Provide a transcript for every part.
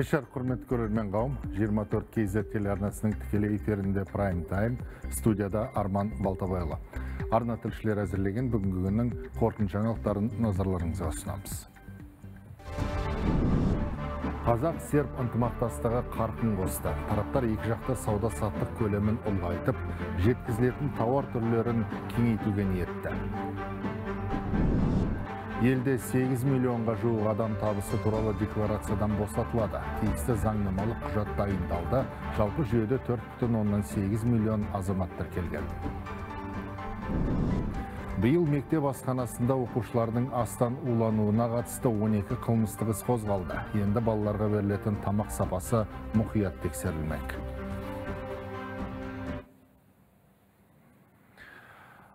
кеш жарық құрметті көрермен қауым 24 kz телеарнасының тікелей эфирінде прайм тайм студияда арман балтабайұлы. Арна тілшілері әзірлеген бүгінгі күннің қорытынды жаңалықтарын назарларыңызға ұсынамыз. Қазақ серб ынтымақтастығы қарқын қосты. Тараптар екі жақта сауда саттық көлемін ұлғайтып жеткізілетін тауар түрлерін кеңейтуге ниетті. Елде 8 миллионға жуық адам табысы туралы декларациядан босатылады. Тиісті заңнамалық құжат дайындалды. Жалпы жүйеде 4,8 миллион азамат тіркелген. Биыл мектеп асханасында оқушылардың астан улануына қатысты 12 қылмыстық іс қозғалды. Енді балаларға берілетін тамақ сапасы мұқият тексерілмек.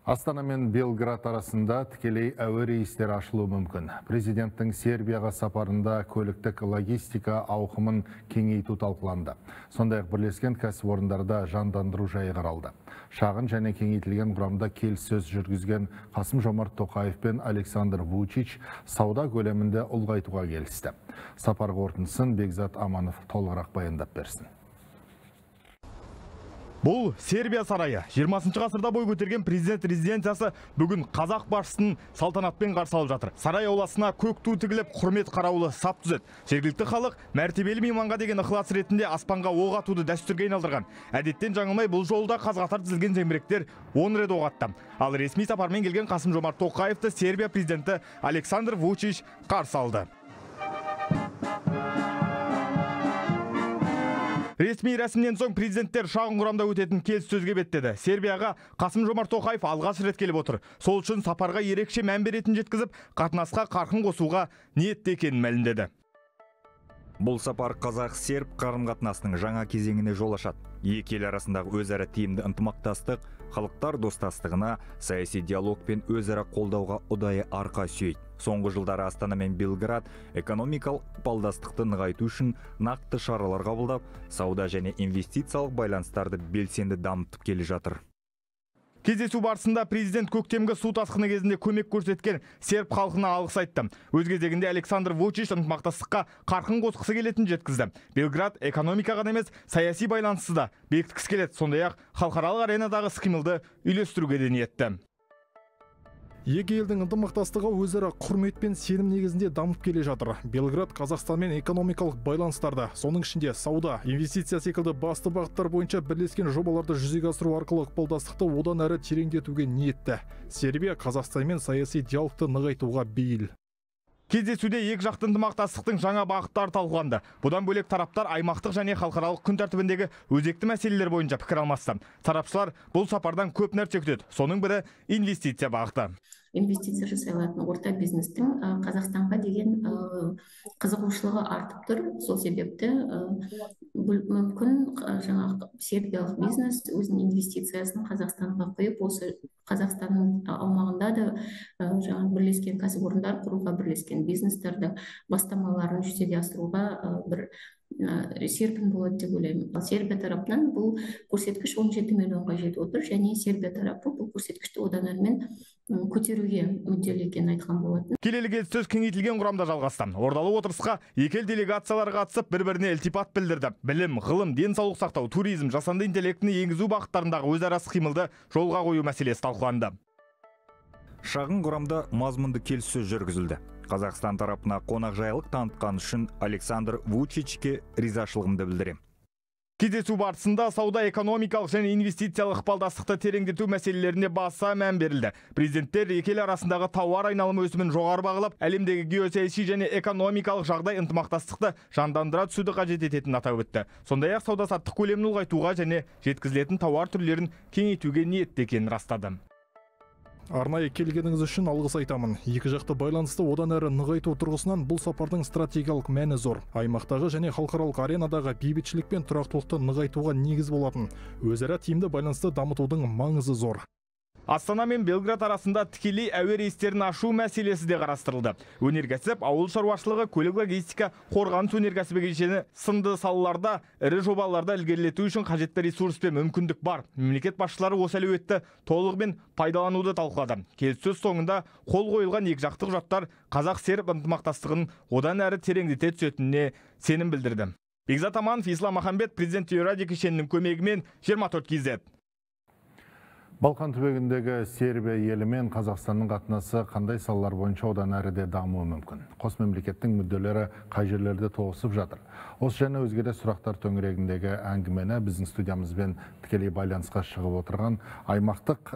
Астана мен Белград арасында тікелей әуе рейстері ашылуы мүмкін. Президенттің Сербияға сапарында көліктік логистика ауқымын кеңейту талқыланды. Сондай-ақ бірлескен кәсіпорындарда жандандыру жайы қаралды. Шағын және кеңейтілген құрамда келіссөз жүргізген Қасым Жомарт Тоқаев пен Александр Вучич сауда көлемінде ұлғайтуға келісті. Сапар қорытындысын Бекзат Аманов толығырақ баяндап берсін. Бұл Сербия сарайы. 20 ғасырда бой көтерген президент резиденциясы бүгін қазақ басшысын салтанатпен қарсы алып жатыр. Сарай ауласына көк ту тігіліп, құрмет қарауылы сап түзет. Жергілікті халық мәртебелі мейманға деген ықылас ретінде аспанға оқ атуды дәстүрге айналдырған. Әдеттен жаңылмай бұл жолда қаз-қатар тізілген зеңбіректер 10 рет оқ атты. Ал ресми сапармен келген Қасым Жомарт Тоқаевты Сербия президенті Александр Вучич қарсы алды. Ресми рәсімнен соң президенттер шағын құрамда өтетін келіссөзге беттеді. Сербияға Қасым Жомарт Тоқаев алғаш рет келіп отыр. Сол үшін сапарға ерекше мән беретінін жеткізіп, қатынасқа қарқын қосуға ниетті екенін мәлімдеді. Бұл сапар қазақ-серб қарым-қатынасының жаңа кезеңіне жол ашады. Екі ел арасындағы өзара тиімді ынтымақтастық халықтар достастығына, саяси диалог пен өзара қолдауға ұдайы арқа сүйейді. Соңғы жылдары Астана мен Белград экономикалық ықпалдастықты нығайту үшін нақты шаралар қабылдап, сауда және инвестициялық байланыстарды белсенді дамытып келе жатыр. Кездесу барысында президент көктемгі су тасқыны кезінде көмек көрсеткен серб халқына алғыс айтты. Өз кезегінде Александр Вучич ынтымақтастыққа қарқын қосқысы келетінін жеткізді. Белград экономика ғана емес, саяси байланысты да бекіткісі келеді. Сондай-ақ халықаралық аренадағы іс-қимылды үйлестіруге де ниетті екі елдің ынтымақтастығы өзара құрмет пен сенім негізінде дамып келе жатыр. Белград қазақстанмен экономикалық байланыстарды соның ішінде сауда инвестиция секілді басты бағыттар бойынша бірлескен жобаларды жүзеге асыру арқылы ықпалдастықты одан әрі тереңдетуге ниетті. Сербия қазақстанмен саяси диалогты нығайтуға бейіл. Кездесуде екі жақты ынтымақтастықтың жаңа бағыттары талқыланды. Бұдан бөлек тараптар аймақтық және халықаралық күн тәртібіндегі өзекті мәселелер бойынша пікір алмасты. Сарапшылар бұл сапардан көп нәрсе күтеді. Соның бірі инвестиция бағыты инвестиция жасай алатын орта бизнестің қазақстанға деген қызығушылығы артып тұр. Сол себепті мүмкін жаңағы сербиялық бизнес өзінің инвестициясын қазақстанға құйып осы қазақстанның аумағында да жаңағы бірлескен кәсіпорындар құруға бірлескен бизнестерді бастамаларын жүзеге асыруға бір серпін болады деп ойлаймын. Сербия тарапынан бұл көрсеткіш 17 миллионға жетіп отыр және сербия тарапы бұл көрсеткішті одан әрмен көтеруге мүдделі екенін айтқан болатын. Келелі келіссөз кеңейтілген құрамда жалғасты. Ордалы отырысқа екі ел делегациялары қатысып бір біріне ілтипат білдірді. Білім ғылым денсаулық сақтау туризм жасанды интеллектіні енгізу бағыттарындағы өзара іс қимылды жолға қою мәселесі талқыланды. Шағын құрамда мазмұнды келіссөз жүргізілді қазақстан тарапына қонақжайлық танытқаны үшін александр вучичке ризашылығымды білдіремін Кездесу барысында сауда экономикалық және инвестициялық ықпалдастықты тереңдету мәселелеріне баса мән берілді. Президенттер екі ел арасындағы тауар айналымы өсімін жоғары бағалап, әлемдегі геосаяси және экономикалық жағдай ынтымақтастықты жандандыра түсуді қажет ететінін атап өтті. Сондай-ақ сауда саттық көлемін ұлғайтуға және жеткізілетін тауар түрлерін кеңейтуге ниетті екенін растады арнайы келгеніңіз үшін алғыс айтамын. Екі жақты байланысты одан әрі нығайту тұрғысынан бұл сапардың стратегиялық мәні зор. Аймақтағы және халықаралық аренадағы бейбітшілік пен тұрақтылықты нығайтуға негіз болатын. Өзара тиімді байланысты дамытудың маңызы зор. Астана мен белград арасында тікелей әуе рейстерін ашу мәселесі де қарастырылды. Өнеркәсіп ауыл шаруашылығы көлік логистика қорғаныс өнеркәсібі кешені сынды салаларда ірі жобаларды ілгерілету үшін қажетті ресурс пен мүмкіндік бар. Мемлекет басшылары осы әлеуетті толығымен пайдалануды талқылады. Келіссөз соңында қол қойылған екіжақты құжаттар қазақ серб ынтымақтастығын одан әрі тереңдете түсетініне сенім білдірді. Бекзат аманов ислам махамбет президент телерадио кешенінің көмегімен 24 kz Балқан түбегіндегі Сербия елі мен Қазақстанның қатынасы қандай салалар бойынша одан әрі де дамуы мүмкін. Қос мемлекеттің мүдделері қай жерлерде тоғысып жатыр. Осы және өзге де сұрақтар төңірегіндегі әңгімені біздің студиямызбен тікелей байланысқа шығып отырған аймақтық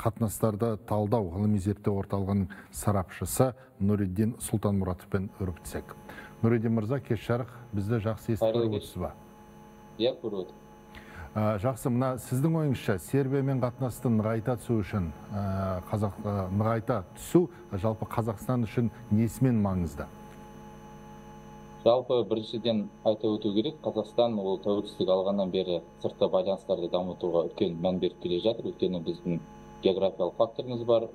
қатынастарды талдау ғылыми зерттеу орталығының сарапшысы Нұриддин Сұлтанмұратовпен өрбітсек. Нұриддин мырза, кеш жарық бізді жақсы естіп отырсыз ба? Иә, көріп жақсы мына сіздің ойыңызша сербиямен қатынасты нығайта түсу үшін қазақ нығайта түсу жалпы қазақстан үшін несімен маңызды? Жалпы біріншіден айта өту керек қазақстан ол тәуелсіздік алғаннан бері сыртқы байланыстарды дамытуға үлкен мән беріп келе жатыр. Өйткені біздің географиялық факторымыз бар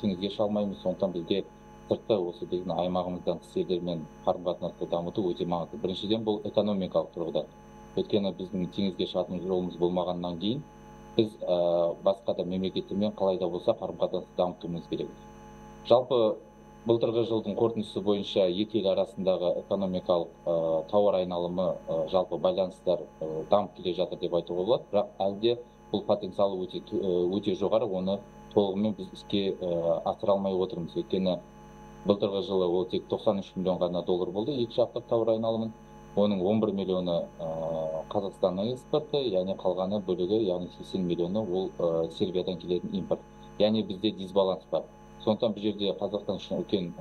теңізге шыға алмаймыз. Сондықтан бізге сыртқы осы біздің аймағымыздан тыс елдермен қарым қатынасты дамыту өте маңызды. Біріншіден бұл экономикалық тұрғыда. Өйткені біздің теңізге шығатын жолымыз болмағаннан кейін біз ә, басқа да мемлекеттермен қалай да болса қарым қатынасты дамытуымыз керек. Жалпы былтырғы жылдың қорытындысы бойынша екі ел арасындағы экономикалық ә, тауар айналымы ә, жалпы байланыстар ә, дамып келе жатыр деп айтуға болады. Бірақ әлі де бұл потенциалы өте, өте жоғары оны толығымен біз іске асыра алмай отырмыз. Өйткені былтырғы жылы ол тек 93 миллион ғана доллар болды екі жақтық тауар айналымын. Оның 11 миллионы қазақстанның экспорты яғни қалғаны бөлігі яғни 80 миллионы ол сербиядан келетін импорт. Яғни бізде дисбаланс бар. Сондықтан бұл жерде қазақстан үшін үлкен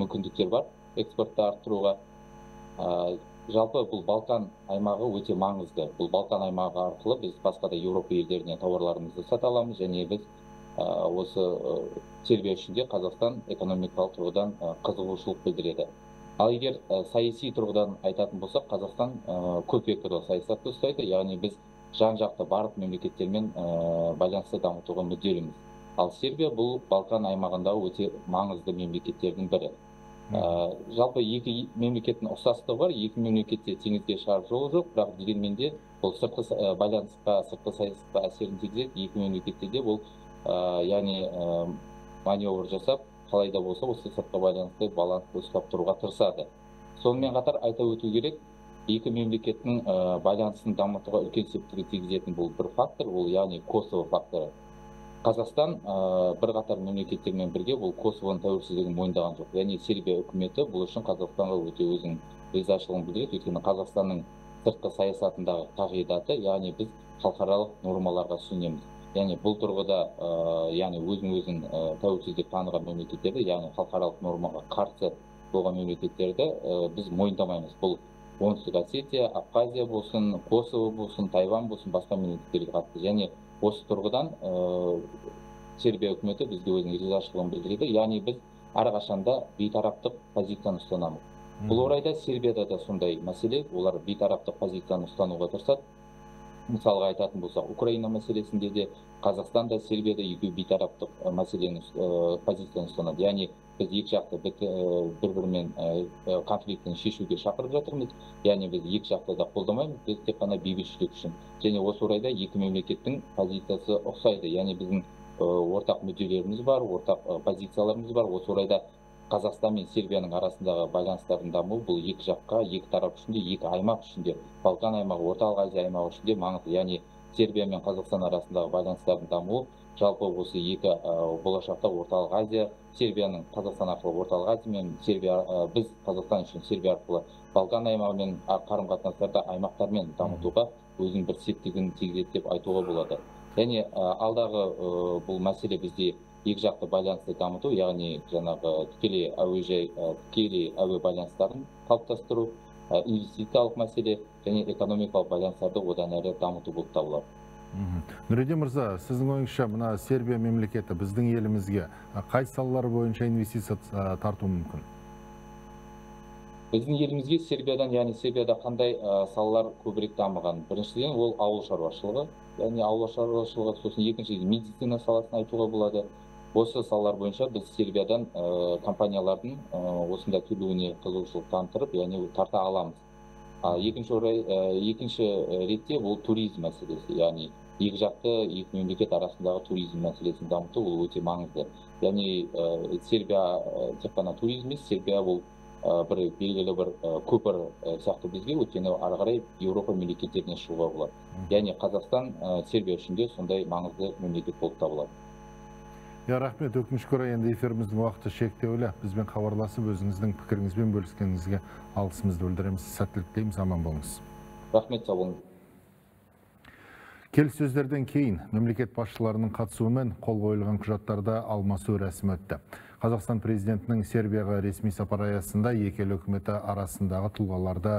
мүмкіндіктер бар экспортты арттыруға. Жалпы бұл балкан аймағы өте маңызды. Бұл балкан аймағы арқылы біз басқа да еуропа елдеріне тауарларымызды сата аламыз және біз осы сербия үшін де қазақстан экономикалық тұрғыдан қызығушылық білдіреді. Ал егер саяси тұрғыдан айтатын болсақ қазақстан көп векторлы саясатты ұстайды. Яғни біз жан жақты барлық мемлекеттермен байланысты дамытуға мүдделіміз. Ал сербия бұл балкан аймағындағы өте маңызды мемлекеттердің бірі. Жалпы екі мемлекеттің ұқсастығы бар. Екі мемлекетте теңізге шығар жолы жоқ. Бірақ дегенмен де бұл сыртқы байланысқа сыртқы саясатқа әсерін тигізеді екі мемлекетте де бұл яғни маневр жасап қалай да болса осы сыртқы байланысты балансты ұстап тұруға тырысады. Сонымен қатар айта өту керек екі мемлекеттің байланысын дамытуға үлкен септігін тигізетін бұл бір фактор ол яғни косово факторы. Қазақстан бірқатар мемлекеттермен бірге бұл косовоның тәуелсіздігін мойындаған жоқ. Яғни сербия үкіметі бұл үшін қазақстанға өте өзінің ризашылығын білдіреді. Өйткені қазақстанның сыртқы саясатындағы қағидаты яғни біз халықаралық нормаларға сүйенеміз. Яғни бұл тұрғыда ә, яғни өзін өзін ә, тәуелсіз деп таныған мемлекеттерді яғни халықаралық нормаға қарсы болған мемлекеттерді ә, біз мойындамаймыз. Бұл оңтүстік осетия абхазия болсын косово болсын тайвань болсын басқа мемлекеттерге қатысты. Және осы тұрғыдан ә, сербия үкіметі бізге өзінің ризашылығын білдіреді. Яғни біз әрқашанда бейтараптық позицияны ұстанамыз. Бұл орайда сербияда да сондай мәселе. Олар бейтараптық позицияны ұстануға тырысады. Мысалға айтатын болсақ украина мәселесінде де қазақстан да сербия да екеуі бейтараптық мәселені позицияны ұстанады. Яғни біз екі жақты бір бірімен конфликтіні шешуге шақырып жатырмыз. Яғни біз екі жақты да қолдамаймыз біз тек қана бейбітшілік үшін. Және осы орайда екі мемлекеттің позициясы ұқсайды. Яғни біздің ортақ мүдделеріміз бар ортақ позицияларымыз бар. Осы орайда қазақстан мен сербияның арасындағы байланыстардың дамуы бұл екі жаққа екі тарап үшін де екі аймақ үшін де балкан аймағы орталық азия аймағы үшін де маңызды. Яғни сербия мен қазақстан арасындағы байланыстардың дамуы жалпы осы екі болашақта орталық азия сербияның қазақстан арқылы орталық азия мен сербия біз қазақстан үшін сербия арқылы балкан аймағымен қарым қатынастарды аймақтармен дамытуға өзінің бір септігін тигізеді деп айтуға болады. Және алдағы бұл мәселе бізде екі жақты байланысты дамыту яғни жаңағы тікелей әуежай тікелей әуе байланыстарын қалыптастыру инвестициялық мәселе және экономикалық байланыстарды одан әрі дамыту болып табылады. Нұриден мырза сіздің ойыңызша мына сербия мемлекеті біздің елімізге қай салалар бойынша инвестиция тартуы мүмкін? Біздің елімізге сербиядан яғни сербияда қандай салалар көбірек дамыған? Біріншіден ол ауыл шаруашылығы яғни ауыл шаруашылығы сосын екінші медицина саласын айтуға болады. Осы салалар бойынша біз сербиядан компаниялардың осында келуіне қызығушылық танытып яғни тарта аламыз. А екінші орай екінші ретте бұл туризм мәселесі. Яғни екі жақты екі мемлекет арасындағы туризм мәселесін дамыту ол өте маңызды. Яғни сербия тек қана туризм емес сербия бұл бір белгілі бір көпір сияқты бізге өйткені ары қарай еуропа мемлекеттеріне шығуға болады. Яғни қазақстан сербия үшін де сондай маңызды мемлекет болып табылады. Иә рахмет өкінішке орай енді эфиріміздің уақыты шектеулі. Бізбен хабарласып өзіңіздің пікіріңізбен бөліскеніңізге алғысымызды білдіреміз. Сәттілік тілейміз. Аман болыңыз. Рахмет сау болыңыз. Келіссөздерден кейін мемлекет басшыларының қатысуымен қол қойылған құжаттарда алмасу рәсімі өтті. Қазақстан президентінің сербияға ресми сапар аясында екі ел үкіметі арасындағы тұлғаларды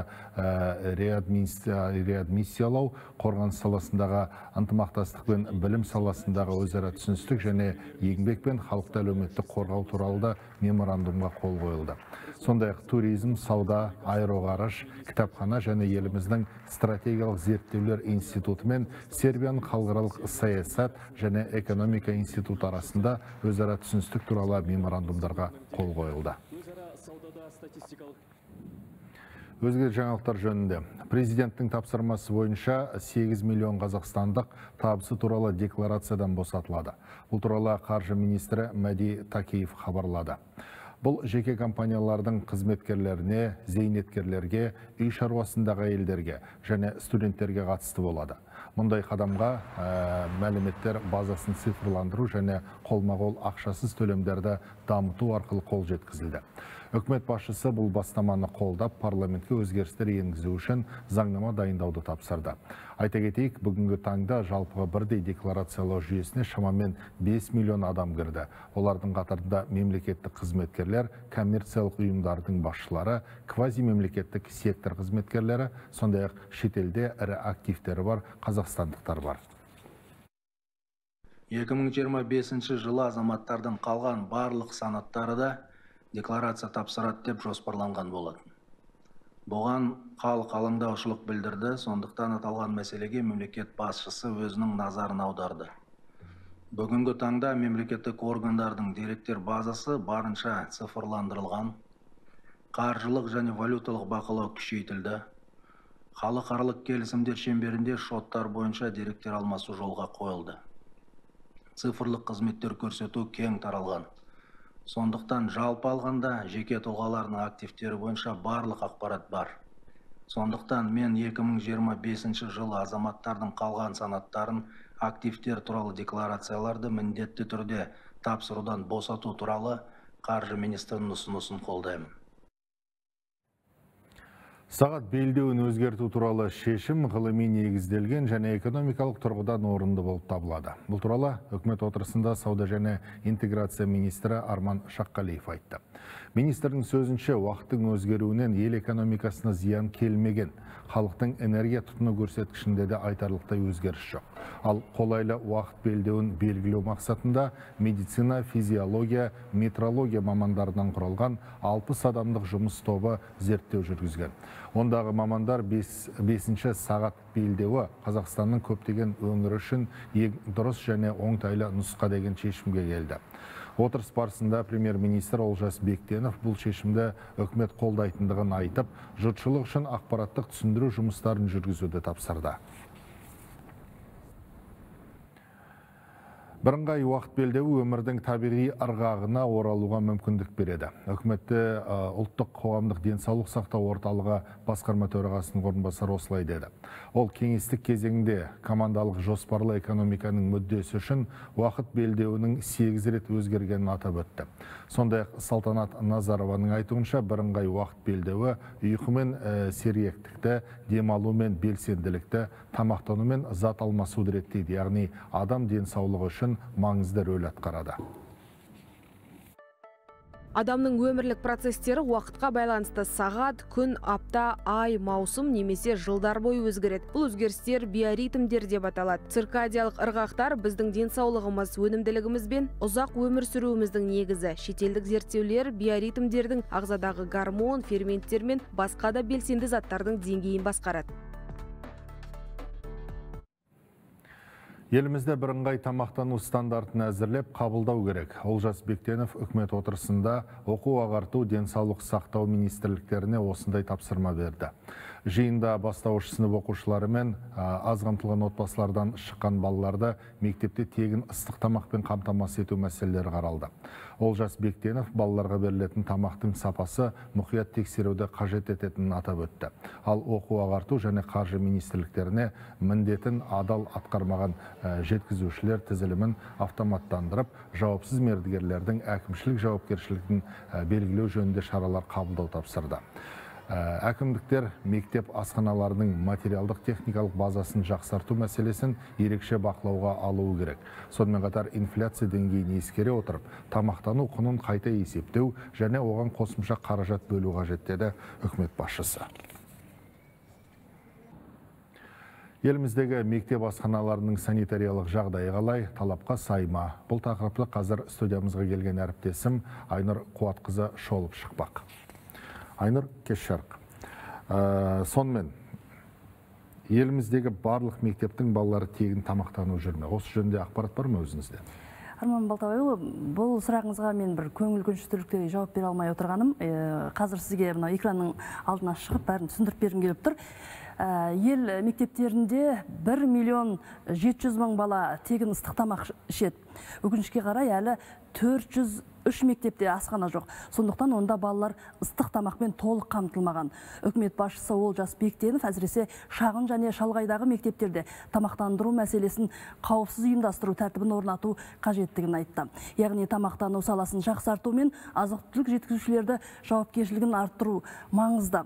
реадмиссиялау қорғаныс саласындағы ынтымақтастық пен білім саласындағы өзара түсіністік және еңбек пен халықты әлеуметтік қорғау туралы да меморандумға қол қойылды. Сондай ақ туризм сауда аэроғарыш кітапхана және еліміздің стратегиялық зерттеулер институты мен сербияның халықаралық саясат және экономика институты арасында өзара түсіністік туралы меморандумдарға қол қойылды. Өзге жаңалықтар жөнінде. Президенттің тапсырмасы бойынша 8 миллион қазақстандық табысы туралы декларациядан босатылады. Бұл туралы қаржы министрі мәди такеев хабарлады. Бұл жеке компаниялардың қызметкерлеріне зейнеткерлерге үй шаруасындағы әйелдерге және студенттерге қатысты болады. Мұндай қадамға мәліметтер базасын цифрландыру және қолма қол ақшасыз төлемдерді дамыту арқылы қол жеткізілді. Үкімет басшысы бұл бастаманы қолдап парламентке өзгерістер енгізу үшін заңнама дайындауды тапсырды. Айта кетейік бүгінгі таңда жалпыға бірдей декларациялау жүйесіне шамамен 5 миллион адам кірді. Олардың қатарында мемлекеттік қызметкерлер коммерциялық ұйымдардың басшылары квазимемлекеттік сектор қызметкерлері сондай ақ шетелде ірі активтері бар қазақстандықтар бар. 2025 жылы азаматтардың қалған барлық санаттары да декларация тапсырады деп жоспарланған болатын. Бұған халық алаңдаушылық білдірді сондықтан аталған мәселеге мемлекет басшысы өзінің назарын аударды. Бүгінгі таңда мемлекеттік органдардың деректер базасы барынша цифрландырылған қаржылық және валюталық бақылау күшейтілді. Халықаралық келісімдер шеңберінде шоттар бойынша деректер алмасу жолға қойылды. Цифрлық қызметтер көрсету кең таралған. Сондықтан жалпы алғанда жеке тұлғалардың активтері бойынша барлық ақпарат бар. Сондықтан мен 2025 жылы азаматтардың қалған санаттарын активтер туралы декларацияларды міндетті түрде тапсырудан босату туралы қаржы министрінің ұсынысын қолдаймын. Сағат белдеуін өзгерту туралы шешім ғылыми негізделген және экономикалық тұрғыдан орынды болып табылады. Бұл туралы үкімет отырысында сауда және интеграция министрі Арман Шаққалиев айтты. Министрдің сөзінше уақыттың өзгеруінен ел экономикасына зиян келмеген. Халықтың энергия тұтыну көрсеткішінде де айтарлықтай өзгеріс жоқ. Ал қолайлы уақыт белдеуін белгілеу мақсатында медицина, физиология, метрология мамандарынан құралған 60 адамдық жұмыс тобы зерттеу жүргізген. Ондағы мамандар 5 сағат белдеуі Қазақстанның көптеген өңірі үшін ең дұрыс және оңтайлы нұсқа деген шешімге келді. Отырыс барысында премьер-министр Олжас Бектенов бұл шешімді үкімет қолдайтындығын айтып, жұртшылық үшін ақпараттық түсіндіру жұмыстарын жүргізуді тапсырды. Бірыңғай уақыт белдеуі өмірдің табиғи ырғағына оралуға мүмкіндік береді. Үкіметті ұлттық қоғамдық денсаулық сақтау орталығы басқарма төрағасының орынбасары осылай деді. Ол кеңестік кезеңде командалық жоспарлы экономиканың мүддесі үшін уақыт белдеуінің 8 рет өзгергенін атап өтті. Сондай ақ Салтанат Назарованың айтуынша бірыңғай уақыт белдеуі ұйқы мен сергектікті, демалу мен белсенділікті, тамақтану мен зат алмасуды реттейді, яғни адам денсаулығы үшін маңызды рөл атқарады. Адамның өмірлік процестері уақытқа байланысты сағат күн апта ай маусым немесе жылдар бойы өзгереді. Бұл өзгерістер биоритмдер деп аталады. Циркадиялық ырғақтар біздің денсаулығымыз өнімділігіміз бен ұзақ өмір сүруіміздің негізі. Шетелдік зерттеулер биоритмдердің ағзадағы гормон ферменттер мен басқа да белсенді заттардың деңгейін басқарады. Елімізде бірыңғай тамақтану стандартын әзірлеп қабылдау керек. Олжас Бектенов үкімет отырысында оқу ағарту денсаулық сақтау министрліктеріне осындай тапсырма берді. Жиында бастауыш сынып оқушылары мен аз қамтылған отбасылардан шыққан балаларды мектепте тегін ыстық тамақпен қамтамасыз ету мәселелері қаралды. Олжас Бектенов балаларға берілетін тамақтың сапасы мұқият тексеруді қажет ететінін атап өтті. Ал оқу ағарту және қаржы министрліктеріне міндетін адал атқармаған жеткізушілер тізілімін автоматтандырып, жауапсыз мердігерлердің әкімшілік жауапкершілігін белгілеу жөнінде шаралар қабылдау тапсырды әкімдіктер мектеп асханаларының материалдық техникалық базасын жақсарту мәселесін ерекше бақылауға алуы керек. Сонымен қатар инфляция деңгейін ескере отырып тамақтану құнын қайта есептеу және оған қосымша қаражат бөлу қажет деді үкімет басшысы. Еліміздегі мектеп асханаларының санитариялық жағдайы қалай? Талапқа сай ма? Бұл тақырыпты қазір студиямызға келген әріптесім айнұр қуатқызы шолып шықпақ. Айнұр кеш жарық ә, сонымен еліміздегі барлық мектептің балалары тегін тамақтану жүр ме осы жөнінде ақпарат бар ма өзіңізде? Арман балтабайұлы бұл сұрағыңызға мен бір көңіл көншітерлікте жауап бере алмай отырғаным. Ә, қазір сізге мына экранның алдына шығып бәрін түсіндіріп бергім келіп тұр. Ә, ел мектептерінде бір миллион жеті жүз мың бала тегін ыстық тамақ ішеді. Өкінішке қарай әлі төрт жүз үш мектепте асхана жоқ. Сондықтан онда балалар ыстық тамақпен толық қамтылмаған. Үкімет басшысы олжас бектенов әсіресе шағын және шалғайдағы мектептерде тамақтандыру мәселесін қауіпсіз ұйымдастыру тәртібін орнату қажеттігін айтты. Яғни тамақтану саласын жақсарту мен азық түлік жеткізушілерді жауапкершілігін арттыру маңызды.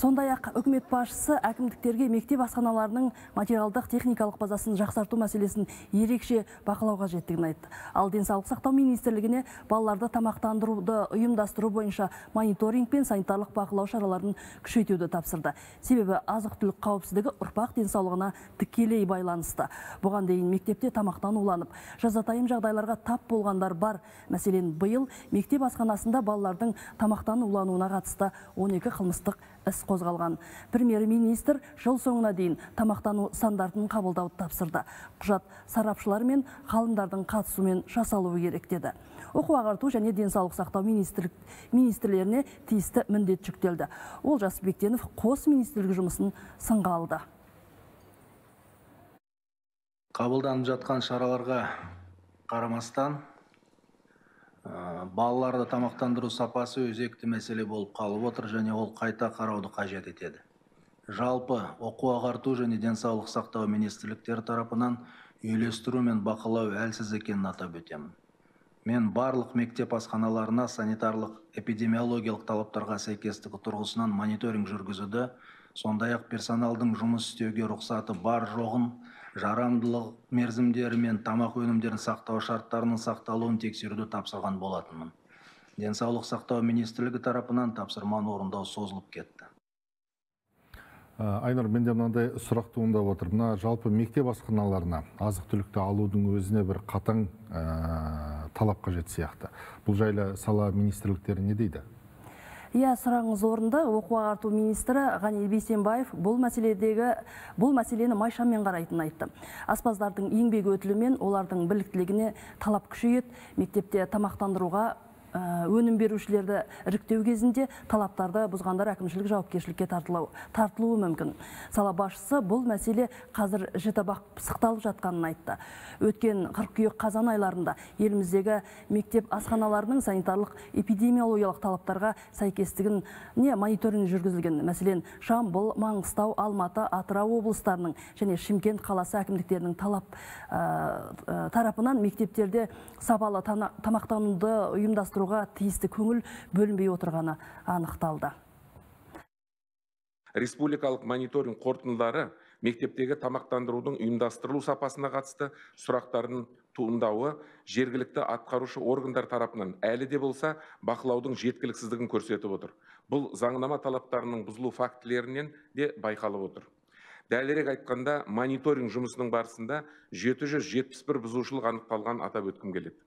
Сондай ақ үкімет басшысы әкімдіктерге мектеп асханаларының материалдық техникалық базасын жақсарту мәселесін ерекше бақылау қажеттігін айтты. Ал денсаулық сақтау министрлігіне балаларды тамақтандыруды ұйымдастыру бойынша мониторинг пен санитарлық бақылау шараларын күшейтуді тапсырды. Себебі азық түлік қауіпсіздігі ұрпақ денсаулығына тікелей байланысты. Бұған дейін мектепте тамақтан уланып жазатайым жағдайларға тап болғандар бар. Мәселен биыл мектеп асханасында балалардың тамақтан улануына қатысты 12 қылмыстық іс қозғалған. Премьер министр жыл соңына дейін тамақтану стандартын қабылдауды тапсырды. Құжат сарапшылар мен ғалымдардың қатысуымен жасалуы керек деді. Оқу ағарту және денсаулық сақтау министрлік министрлеріне тиісті міндет жүктелді. Олжас бектенов қос министрлік жұмысын сынға алды. Қабылданып жатқан шараларға қарамастан балаларды тамақтандыру сапасы өзекті мәселе болып қалып отыр және ол қайта қарауды қажет етеді. Жалпы оқу ағарту және денсаулық сақтау министрліктері тарапынан үйлестіру мен бақылау әлсіз екенін атап өтемін. Мен барлық мектеп асханаларына санитарлық эпидемиологиялық талаптарға сәйкестігі тұрғысынан мониторинг жүргізуді сондай ақ персоналдың жұмыс істеуге рұқсаты бар жоғын жарамдылық мерзімдері мен тамақ өнімдерін сақтау шарттарының сақталуын тексеруді тапсырған болатынмын. Денсаулық сақтау министрлігі тарапынан тапсырманы орындау созылып кетті. Ә, айнұр менде мынандай сұрақ туындап отыр. Мына жалпы мектеп асханаларына азық түлікті алудың өзіне бір қатаң ә, талап қажет сияқты. Бұл жайлы сала министрліктері не дейді? Иә сұрағыңыз орынды. Оқу ағарту министрі ғани бейсенбаев бұл мәселедегі бұл мәселені майшаммен қарайтынын айтты. Аспаздардың еңбек өтілі мен олардың біліктілігіне талап күшейеді. Мектепте тамақтандыруға өнім берушілерді іріктеу кезінде талаптарды бұзғандар әкімшілік жауапкершілікке тартылуы мүмкін. Сала басшысы бұл мәселе қазір жітабақ пысықталып жатқанын айтты. Өткен қыркүйек қазан айларында еліміздегі мектеп асханаларының санитарлық эпидемиологиялық талаптарға сәйкестігін не мониторинг жүргізілген. Мәселен жамбыл маңғыстау алматы атырау облыстарының және шымкент қаласы әкімдіктерінің талап э, э, тарапынан мектептерде сапалы тамақтануды ұйымдастыру ұйымдастыруға тиісті көңіл бөлінбей отырғаны анықталды. Республикалық мониторинг қорытындылары мектептегі тамақтандырудың ұйымдастырылу сапасына қатысты сұрақтардың туындауы жергілікті атқарушы органдар тарапынан әлі де болса бақылаудың жеткіліксіздігін көрсетіп отыр. Бұл заңнама талаптарының бұзылу фактілерінен де байқалып отыр. Дәлірек айтқанда мониторинг жұмысының барысында 771 бұзушылық анықталған атап өткім келеді.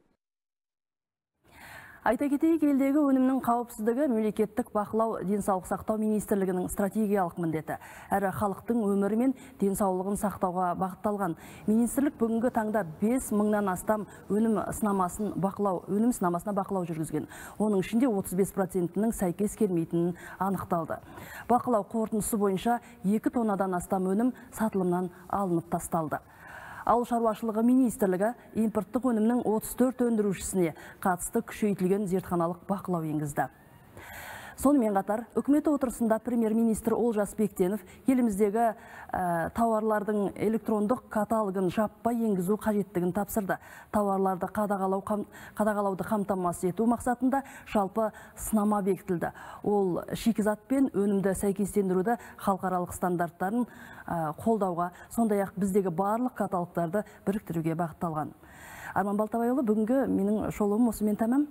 Айта кетейік, елдегі өнімнің қауіпсіздігі мемлекеттік бақылау денсаулық сақтау министрлігінің стратегиялық міндеті. Әрі халықтың өмірі мен денсаулығын сақтауға бағытталған. Министрлік бүгінгі таңда 5 мыңнан астам өнім сынамасын бақылау, өнім сынамасына бақылау жүргізген. Оның ішінде 35 процентінің сәйкес келмейтінін анықталды. Бақылау қорытындысы бойынша 2 тоннадан астам өнім сатылымнан алынып тасталды ауыл шаруашылығы министрлігі импорттық өнімнің 34 өндірушісіне қатысты күшейтілген зертханалық бақылау енгізді. Сонымен қатар үкімет отырысында премьер министр олжас бектенов еліміздегі тауарлардың электрондық каталогын жаппай енгізу қажеттігін тапсырды. Тауарларды қадағалау қадағалауды қамтамасыз ету мақсатында жалпы сынама бекітілді. Ол шикізат пен өнімді сәйкестендіруді халықаралық стандарттарын қолдауға сондай ақ біздегі барлық каталогтарды біріктіруге бағытталған. Арман балтабайұлы бүгінгі менің шолуым осымен тәмам.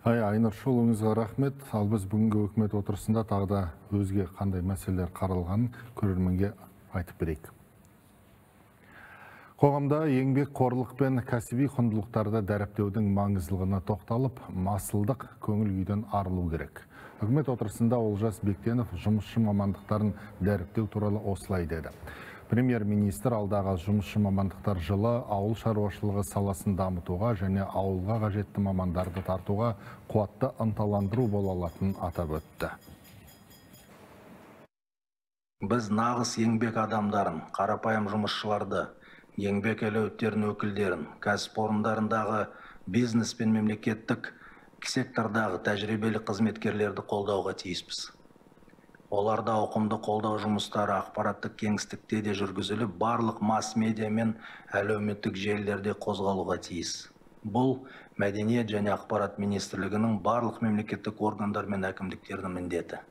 Ай, Айнұр шолуыңызға рахмет. Ал біз бүгінгі үкімет отырысында тағы да өзге қандай мәселелер қаралғанын көрерменге айтып берейік. Қоғамда еңбек қорлық пен кәсіби құндылықтарды дәріптеудің маңыздылығына тоқталып, масылдық көңіл күйден арылу керек. Үкімет отырысында Олжас Бектенов жұмысшы мамандықтарын дәріптеу туралы осылай деді премьер-министр алдағы жұмысшы мамандықтар жылы ауыл шаруашылығы саласын дамытуға және ауылға қажетті мамандарды тартуға қуатты ынталандыру бола алатынын атап өтті. Біз нағыз еңбек адамдарын қарапайым жұмысшыларды еңбек әлеуеттерінің өкілдерін кәсіпорындарындағы бизнес пен мемлекеттік сектордағы тәжірибелі қызметкерлерді қолдауға тиіспіз. Оларда ауқымды қолдау жұмыстары ақпараттық кеңістікте де жүргізіліп барлық масс медиа мен әлеуметтік желілерде қозғалуға тиіс. Бұл мәдениет және ақпарат министрлігінің барлық мемлекеттік органдар мен әкімдіктердің міндеті.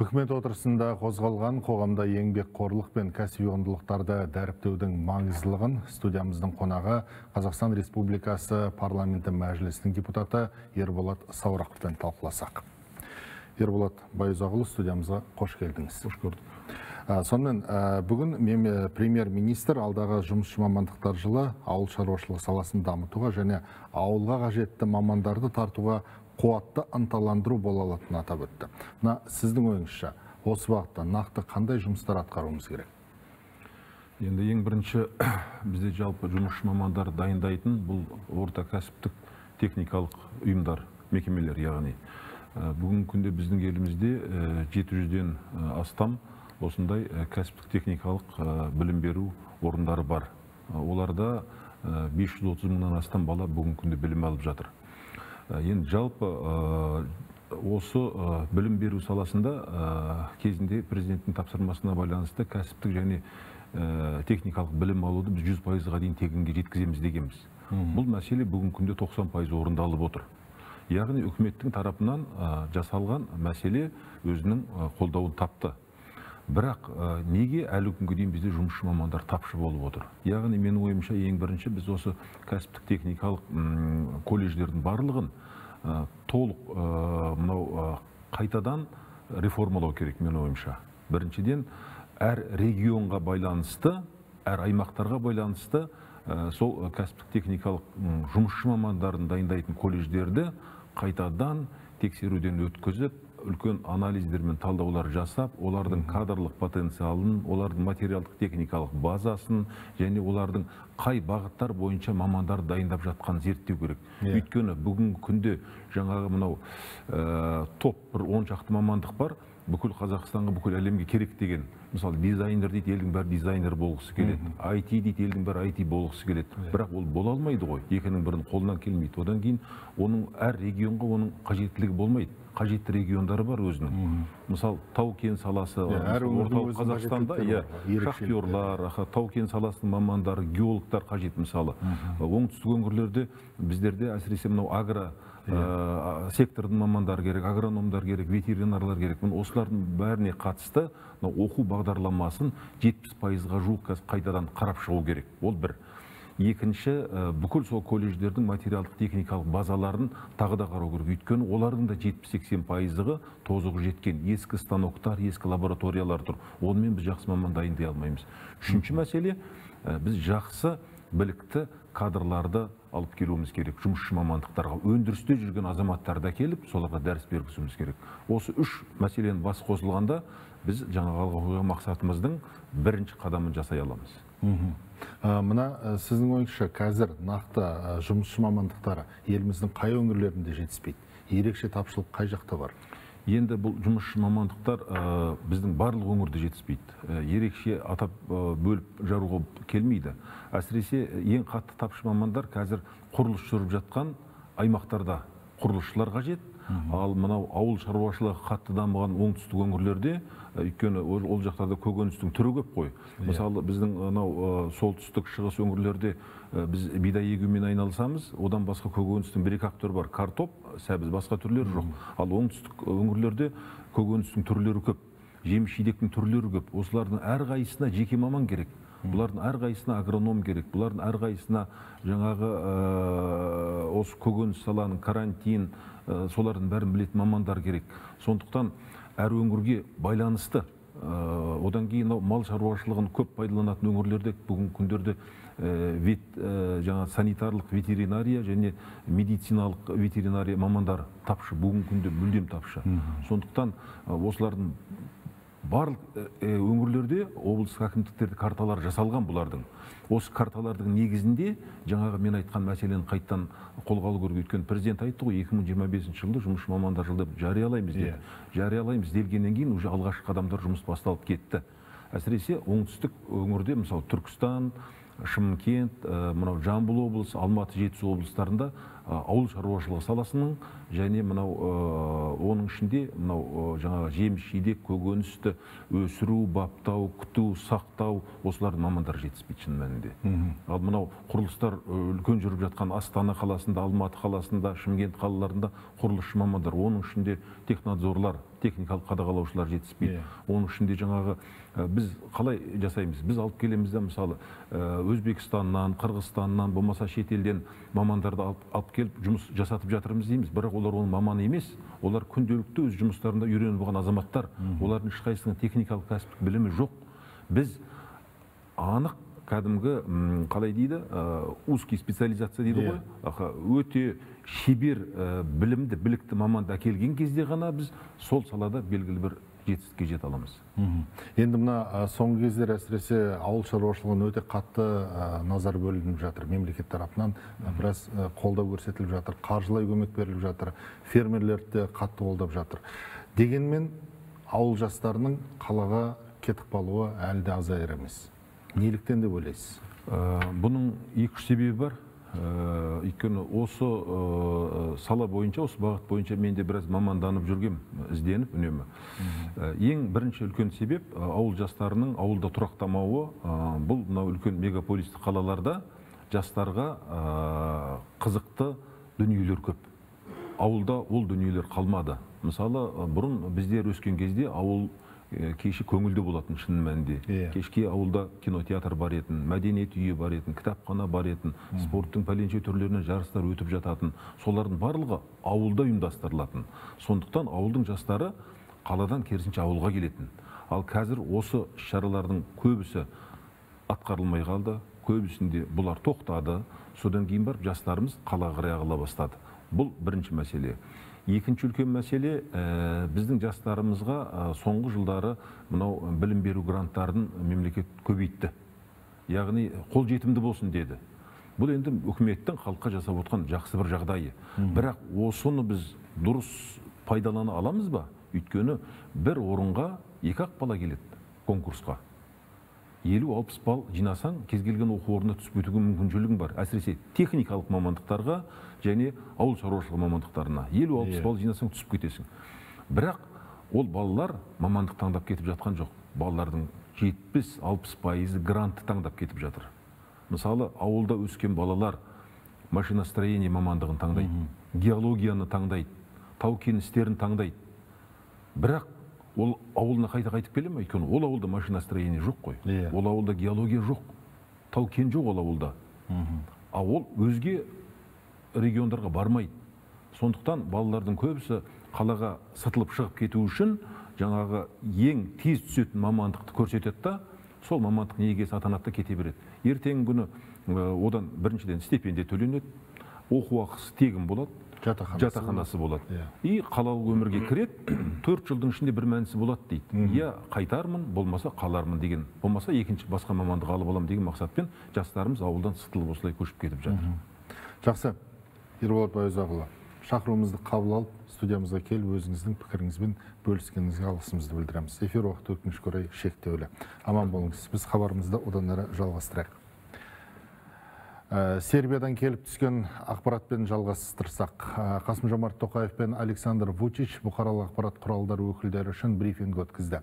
Үкімет отырысында қозғалған қоғамда еңбекқорлық пен кәсіби құндылықтарды дәріптеудің маңыздылығын студиямыздың қонағы қазақстан республикасы парламенті мәжілісінің депутаты ерболат саурақовпен талқыласақ. Ерболат байұзақұлы студиямызға қош келдіңіз. Қош көрдік. Сонымен бүгін премьер министр алдағы жұмысшы мамандықтар жылы ауыл шаруашылығы саласын дамытуға және ауылға қажетті мамандарды тартуға қуатты ынталандыру бола алатынын атап өтті. Мына сіздің ойыңызша осы бағытта нақты қандай жұмыстар атқаруымыз керек? Енді ең бірінші бізде жалпы жұмысшы мамандар дайындайтын бұл орта кәсіптік техникалық ұйымдар мекемелер яғни. Бүгінгі күнде біздің елімізде э, жеті жүзден э, астам осындай кәсіптік техникалық білім беру орындары бар. Оларда 530 мыңнан астам бала бүгінгі күнде білім алып жатыр. Енді жалпы осы білім беру саласында кезінде президенттің тапсырмасына байланысты кәсіптік және техникалық білім алуды біз жүз пайызға дейін тегінге жеткіземіз дегенбіз. Бұл мәселе бүгінгі күнде 90 пайыз орындалып отыр. Яғни үкіметтің тарапынан жасалған мәселе өзінің қолдауын тапты. Бірақ неге әлі күнге дейін бізде жұмысшы мамандар тапшы болып отыр? Яғни менің ойымша ең бірінші біз осы кәсіптік техникалық колледждердің барлығын толық мынау қайтадан реформалау керек менің ойымша. Біріншіден әр регионға байланысты әр аймақтарға байланысты сол кәсіптік техникалық жұмысшы мамандарын дайындайтын колледждерді қайтадан тексеруден өткізіп үлкен анализдер мен талдаулар жасап олардың кадрлық потенциалын олардың материалдық техникалық базасын және олардың қай бағыттар бойынша мамандар дайындап жатқанын зерттеу керек yeah. Иә. өйткені бүгінгі күнде жаңағы мынау ә, топ бір он шақты мамандық бар бүкіл қазақстанға бүкіл әлемге керек деген мысалы дизайнер дейді елдің бәрі дизайнер болғысы келеді. IT дейді елдің бәрі IT болғысы келеді. Бірақ ол бола алмайды ғой. Екінің бірінің қолынан келмейді. Одан кейін оның әр регионға оның қажеттілігі болмайды. Қажетті региондары бар өзінің. Мысалы тау кен саласы орталық қазақстанда иә шахтерлар тау кен саласының мамандары геологтар қажет мысалы. Оңтүстік өңірлерде біздерде әсіресе мынау агро ә, сектордың мамандары керек агрономдар керек ветеринарлар керек. Міне осылардың бәріне қатысты оқу бағдарламасын жетпіс пайызға жуық қазір қайтадан қарап шығу керек. Ол бір. Екінші бүкіл сол колледждердің материалдық техникалық базаларын тағы да қарау керек. Өйткені олардың да жетпіс сексен пайызығы тозығы жеткен. Ескі станоктар ескі лабораториялар тұр. Онымен біз жақсы маман дайындай алмаймыз. Үшінші мәселе біз жақсы білікті кадрларды алып келуіміз керек жұмысшы мамандықтарға өндірісте жүрген азаматтарды әкеліп соларға дәріс бергізуіміз керек. Осы үш мәселенің басы қосылғанда біз жаңағы қойған мақсатымыздың бірінші қадамын жасай аламыз. Мына сіздің ойыңызша қазір нақты жұмысшы мамандықтары еліміздің қай өңірлерінде жетіспейді? Ерекше тапшылық қай жақта бар? Енді бұл жұмысшы мамандықтар ә, біздің барлық өңірде жетіспейді. Ә, ерекше атап ә, бөліп жаруға келмейді. Әсіресе ең қатты тапшы мамандар қазір құрылыс жүріп жатқан аймақтарда құрылысшылар қажет. Ал мынау ауыл шаруашылығы қатты дамыған оңтүстік өңірлерде өйткені ол, жақтарда көкөністің түрі көп қой. Мысалы біздің анау солтүстік шығыс өңірлерде біз бидай егумен айналысамыз одан басқа көкөністің бір екі ақ түрі бар. Картоп сәбіз басқа түрлері жоқ. Ал оңтүстік өңірлерде көкөністің түрлері көп жеміс жидектің түрлері көп. Осылардың әрқайсысына жеке маман керек. Бұлардың әрқайсысына агроном керек. Бұлардың әрқайсысына жаңағы ә, осы көкөніс саланың карантин ә, солардың бәрін білетін мамандар керек. Сондықтан әр өңірге байланысты ә, одан кейін мынау мал шаруашылығын көп пайдаланатын өңірлерде бүгінгі күндерде вет, ә, жаңа санитарлық ветеринария және медициналық ветеринария мамандары тапшы бүгінгі күнде мүлдем тапшы. Сондықтан осылардың барлық өңірлерде облыстық әкімдіктерде карталар жасалған бұлардың. Осы карталардың негізінде жаңағы мен айтқан мәселені қайттан қолға алу керек. Өйткені президент айтты ғой 2025 жылды жұмысшы мамандар жылы деп жариялаймыз деп. Жариялаймыз делгеннен кейін уже алғашқы қадамдар жұмыс басталып кетті. Әсіресе оңтүстік өңірде мысалы түркістан шымкент ә, мынау жамбыл облысы алматы жетісу облыстарында ә, ауыл шаруашылығы саласының және мынау ә, оның ішінде мынау жаңағы жеміс жидек көкөністі өсіру баптау күту сақтау осылардың мамандары жетіспейді шын мәнінде. Ал мынау құрылыстар үлкен жүріп жатқан астана қаласында алматы қаласында шымкент қалаларында құрылысшы мамандар оның ішінде технадзорлар техникалық қадағалаушылар жетіспейді. Оның ішінде жаңағы ә, біз қалай жасаймыз? Біз алып келеміз де мысалы ә, өзбекстаннан қырғызстаннан болмаса шетелден мамандарды алып, алып келіп жұмыс жасатып жатырмыз дейміз. Бірақ олар оның маманы емес. Олар күнделікті өз жұмыстарында үйреніп алған азаматтар. Олардың ешқайсысының техникалық кәсіптік білімі жоқ. Біз анық кәдімгі қалай дейді? Узкий специализация дейді ғой. Аха, өте шебер ә, білімді білікті маманды әкелген кезде ғана біз сол салада белгілі бір жетістікке жете аламыз. Енді мына соңғы кездері әсіресе ауыл шаруашылығына өте қатты ә, назар бөлініп жатыр. Мемлекет тарапынан ә, біраз қолдау көрсетіліп жатыр қаржылай көмек беріліп жатыр фермерлерді де қатты қолдап жатыр. Дегенмен ауыл жастарының қалаға кетіп қалуы әлі де азаяр емес. Неліктен деп ойлайсыз? Ә, бұның екі үш себебі бар. Өйткені осы ә, сала бойынша осы бағыт бойынша мен де біраз маманданып жүргем ізденіп үнемі. Ең бірінші үлкен себеп ауыл жастарының ауылда тұрақтамауы бұл мынау үлкен мегаполистік қалаларда жастарға қызықты дүниелер көп. Ауылда ол дүниелер қалмады. Мысалы бұрын біздер өскен кезде ауыл кеші көңілді болатын шын мәнінде. Иә. кешке ауылда кинотеатр бар етін мәдениет үйі бар етін кітапхана бар етін спорттың пәленше түрлерінен жарыстар өтіп жататын солардың барлығы ауылда ұйымдастырылатын. Сондықтан ауылдың жастары қаладан керісінше ауылға келетін. Ал қазір осы іс шаралардың көбісі атқарылмай қалды көбісінде бұлар тоқтады. Содан кейін барып жастарымыз қалаға қарай ағыла бастады. Бұл бірінші мәселе. Екінші үлкен мәселе ә, біздің жастарымызға ә, соңғы жылдары мынау білім беру гранттарын мемлекет көбейтті. Яғни қолжетімді болсын деді. Бұл енді үкіметтің халыққа жасап отқан жақсы бір жағдайы. Бірақ осыны біз дұрыс пайдалана аламыз ба? Өйткені бір орынға екі ақ бала келеді конкурсқа. Елу алпыс балл жинасаң кез келген оқу орнына түсіп кетуге мүмкіншілігің бар. Әсіресе техникалық мамандықтарға және ауыл шаруашылығы мамандықтарына. Елу алпыс Иә. балл жинасаң түсіп кетесің. Бірақ ол балалар мамандық таңдап кетіп жатқан жоқ. Балалардың жетпіс алпыс пайызы грантты таңдап кетіп жатыр. Мысалы ауылда өскен балалар машиностроение мамандығын таңдайды геологияны таңдайды тау кен істерін таңдайды. Бірақ ол ауылына қайта қайтып келе ме өйткені ол ауылда машиностроение жоқ қой. Иә. ол ауылда геология жоқ. Тау кен жоқ ол ауылда. А ол өзге региондарға бармайды. Сондықтан балалардың көбісі қалаға сытылып шығып кету үшін жаңағы ең тез түсетін мамандықты көрсетеді да сол мамандықтың егесі атанады да кете береді? Ертеңгі күні одан біріншіден стипендия төленеді. Оқу ақысы тегін болады. Жатақханасы, жатақханасы болады. и қалалық өмірге кіреді төрт жылдың ішінде бір мәнісі болады дейді. Я қайтармын болмаса қалармын деген. Болмаса екінші басқа мамандық алып аламын деген мақсатпен жастарымыз ауылдан сытылып осылай көшіп кетіп жатыр. Жақсы. Ерболат байұзақұлы шақыруымызды қабыл алып студиямызға келіп өзіңіздің пікіріңізбен бөліскеніңізге алғысымызды білдіреміз. Эфир уақыты өкінішке орай шектеулі. Аман болыңыз. Біз хабарымызды одан әрі жалғастырайық. Ә, сербиядан келіп түскен ақпаратпен жалғастырсақ. Ә, қасым жомарт тоқаев пен александр вучич бұқаралық ақпарат құралдары өкілдері үшін брифинг өткізді.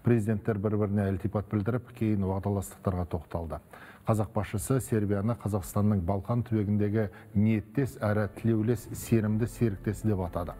Президенттер бір біріне ілтипат білдіріп кейін уағдаластықтарға тоқталды. Қазақ басшысы сербияны қазақстанның балқан түбегіндегі ниеттес әрі тілеулес сенімді серіктесі деп атады.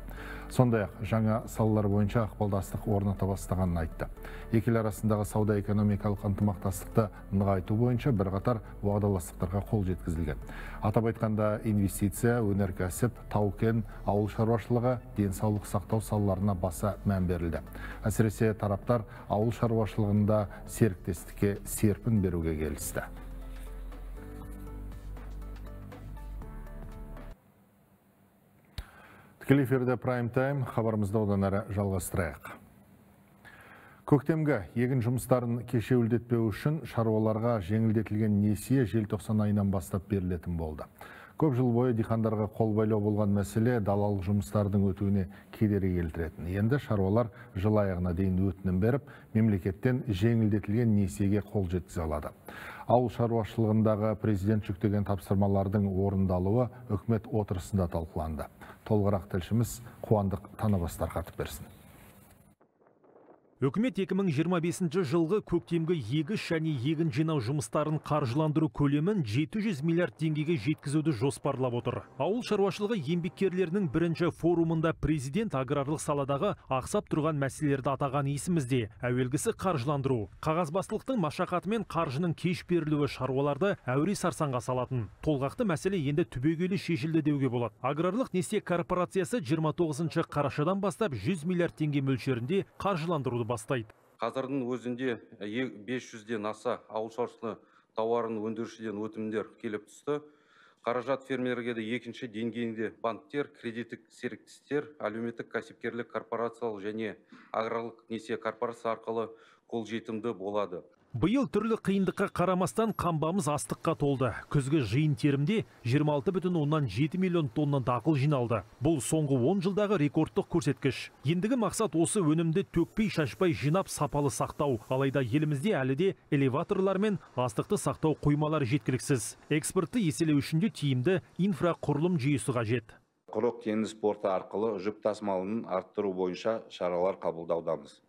Сондай ақ жаңа салалар бойынша ықпалдастық орната бастағанын айтты. Екі ел арасындағы сауда экономикалық ынтымақтастықты нығайту бойынша бірқатар уағдаластықтарға қол жеткізілген. Атап айтқанда инвестиция өнеркәсіп тау кен ауыл шаруашылығы денсаулық сақтау салаларына баса мән берілді. Әсіресе тараптар ауыл шаруашылығында серіктестікке серпін беруге келісті. Тікелей эфирде прайм тайм хабарымызды одан әрі жалғастырайық. Көктемгі егін жұмыстарын кешеуілдетпеу үшін шаруаларға жеңілдетілген несие желтоқсан айынан бастап берілетін болды. Көп жыл бойы диқандарға қол байлау болған мәселе далалық жұмыстардың өтуіне кедергі келтіретін. Енді шаруалар жыл аяғына дейін өтінім беріп мемлекеттен жеңілдетілген несиеге қол жеткізе алады. Ауыл шаруашылығындағы президент жүктеген тапсырмалардың орындалуы үкімет отырысында талқыланды. Толығырақ тілшіміз қуандық танабас тарқатып берсін. Өкімет 2025 жылғы көктемгі егіс және егін жинау жұмыстарын қаржыландыру көлемін 700 миллиард теңгеге жеткізуді жоспарлап отыр. Ауыл шаруашылығы еңбеккерлерінің бірінші форумында президент аграрлық саладағы ақсап тұрған мәселелерді атаған есімізде. Әуелгісі қаржыландыру. Қағазбастылықтың машақаты мен қаржының кеш берілуі шаруаларды әуре сарсаңға салатын. Толғақты мәселе енді түбегейлі шешілді деуге болады. Аграрлық несие корпорациясы 29 қарашадан бастап 100 миллиард теңге мөлшерінде қаржыландыруды бастайды. Қазірдің өзінде 500-ден аса ауыл шаруашылығы тауарын өндірушіден өтімдер келіп түсті. Қаражат фермерге де екінші деңгейінде банктер кредиттік серіктестер әлеуметтік кәсіпкерлік корпорациялық және аграрлық несие корпорация арқылы қолжетімді болады. Биыл түрлі қиындыққа қарамастан қамбамыз астыққа толды. Күзгі жиын терімде 26 бүтін оннан 7 миллион тонна дақыл жиналды. Бұл соңғы 10 жылдағы рекордтық көрсеткіш. Ендігі мақсат осы өнімді төкпей шашпай жинап сапалы сақтау. Алайда елімізде әлі де элеваторлар мен астықты сақтау қоймалары жеткіліксіз. Экспортты еселеу үшін де тиімді инфрақұрылым жүйесі қажет. Құрық теңіз порты арқылы жүк тасымалын арттыру бойынша шаралар қабылдаудамыз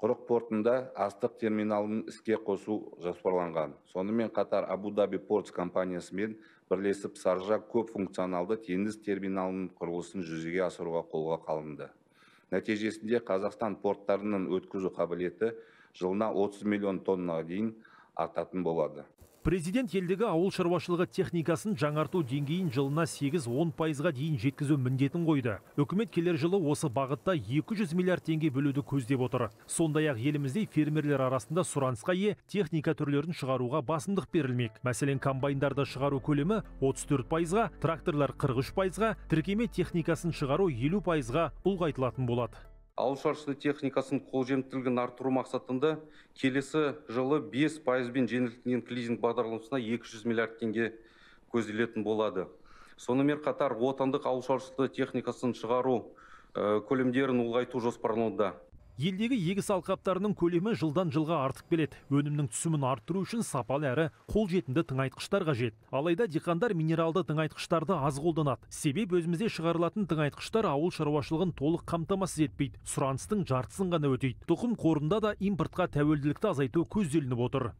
құрық портында астық терминалын іске қосу жоспарланған. Сонымен қатар абу даби портс компаниясымен бірлесіп саржа көп функционалды теңіз терминалының құрылысын жүзеге асыруға қолға қалынды нәтижесінде қазақстан порттарының өткізу қабілеті жылына 30 миллион тоннаға дейін артатын болады. Президент елдегі ауыл шаруашылығы техникасын жаңарту деңгейін жылына 8-10 пайызға дейін жеткізу міндетін қойды. Үкімет келер жылы осы бағытта 200 миллиард теңге бөлуді көздеп отыр. Сондай ақ елімізде фермерлер арасында сұранысқа ие техника түрлерін шығаруға басымдық берілмек. Мәселен, комбайндарды шығару көлемі 34 пайызға, тракторлар 43 пайызға, тіркеме техникасын шығару 50 пайызға ұлғайтылатын болады ауыл шаруашылығы техникасының қолжетімділігін арттыру мақсатында келесі жылы 5 пайызбен жеңілдетілген клизинг бағдарламасына 200 миллиард теңге көзделетін болады. Сонымен қатар отандық ауыл шаруашылығы техникасын шығару көлемдерін ұлғайту жоспарлануда. Елдегі егіс алқаптарының көлемі жылдан жылға артып келеді. Өнімнің түсімін арттыру үшін сапалы әрі қолжетімді тыңайтқыштар қажет. Алайда диқандар минералды тыңайтқыштарды аз қолданады. Себебі өзімізде шығарылатын тыңайтқыштар ауыл шаруашылығын толық қамтамасыз етпейді. Сұраныстың жартысын ғана өтейді. Тұқым қорында да импортқа тәуелділікті азайту көзделініп отыр.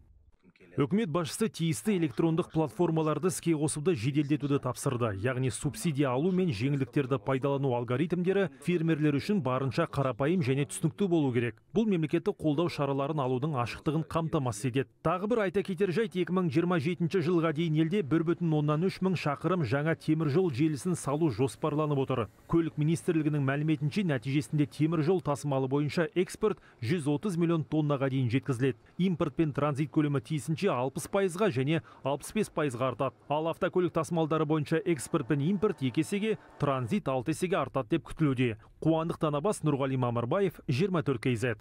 Үкімет басшысы тиісті электрондық платформаларды іске қосуды жеделдетуді тапсырды. Яғни субсидия алу мен жеңілдіктерді пайдалану алгоритмдері фермерлер үшін барынша қарапайым және түсінікті болу керек. Бұл мемлекеттік қолдау шараларын алудың ашықтығын қамтамасыз етеді. Тағы бір айта кетер жайт 2027 жылға дейін елде бір бүтін оннан үш мың шақырым жаңа теміржол желісін салу жоспарланып отыр. Көлік министрлігінің мәліметінше нәтижесінде теміржол тасымалы бойынша экспорт 130 миллион тоннаға дейін жеткізіледі. Импорт пен транзит көлемі тиісінше 60 пайызға және 65 пайызға артады ал автокөлік тасымалдары бойынша экспорт пен импорт екі есеге транзит алты есеге артады деп күтілуде қуандық танабас нұрғали мамырбаев 24 kz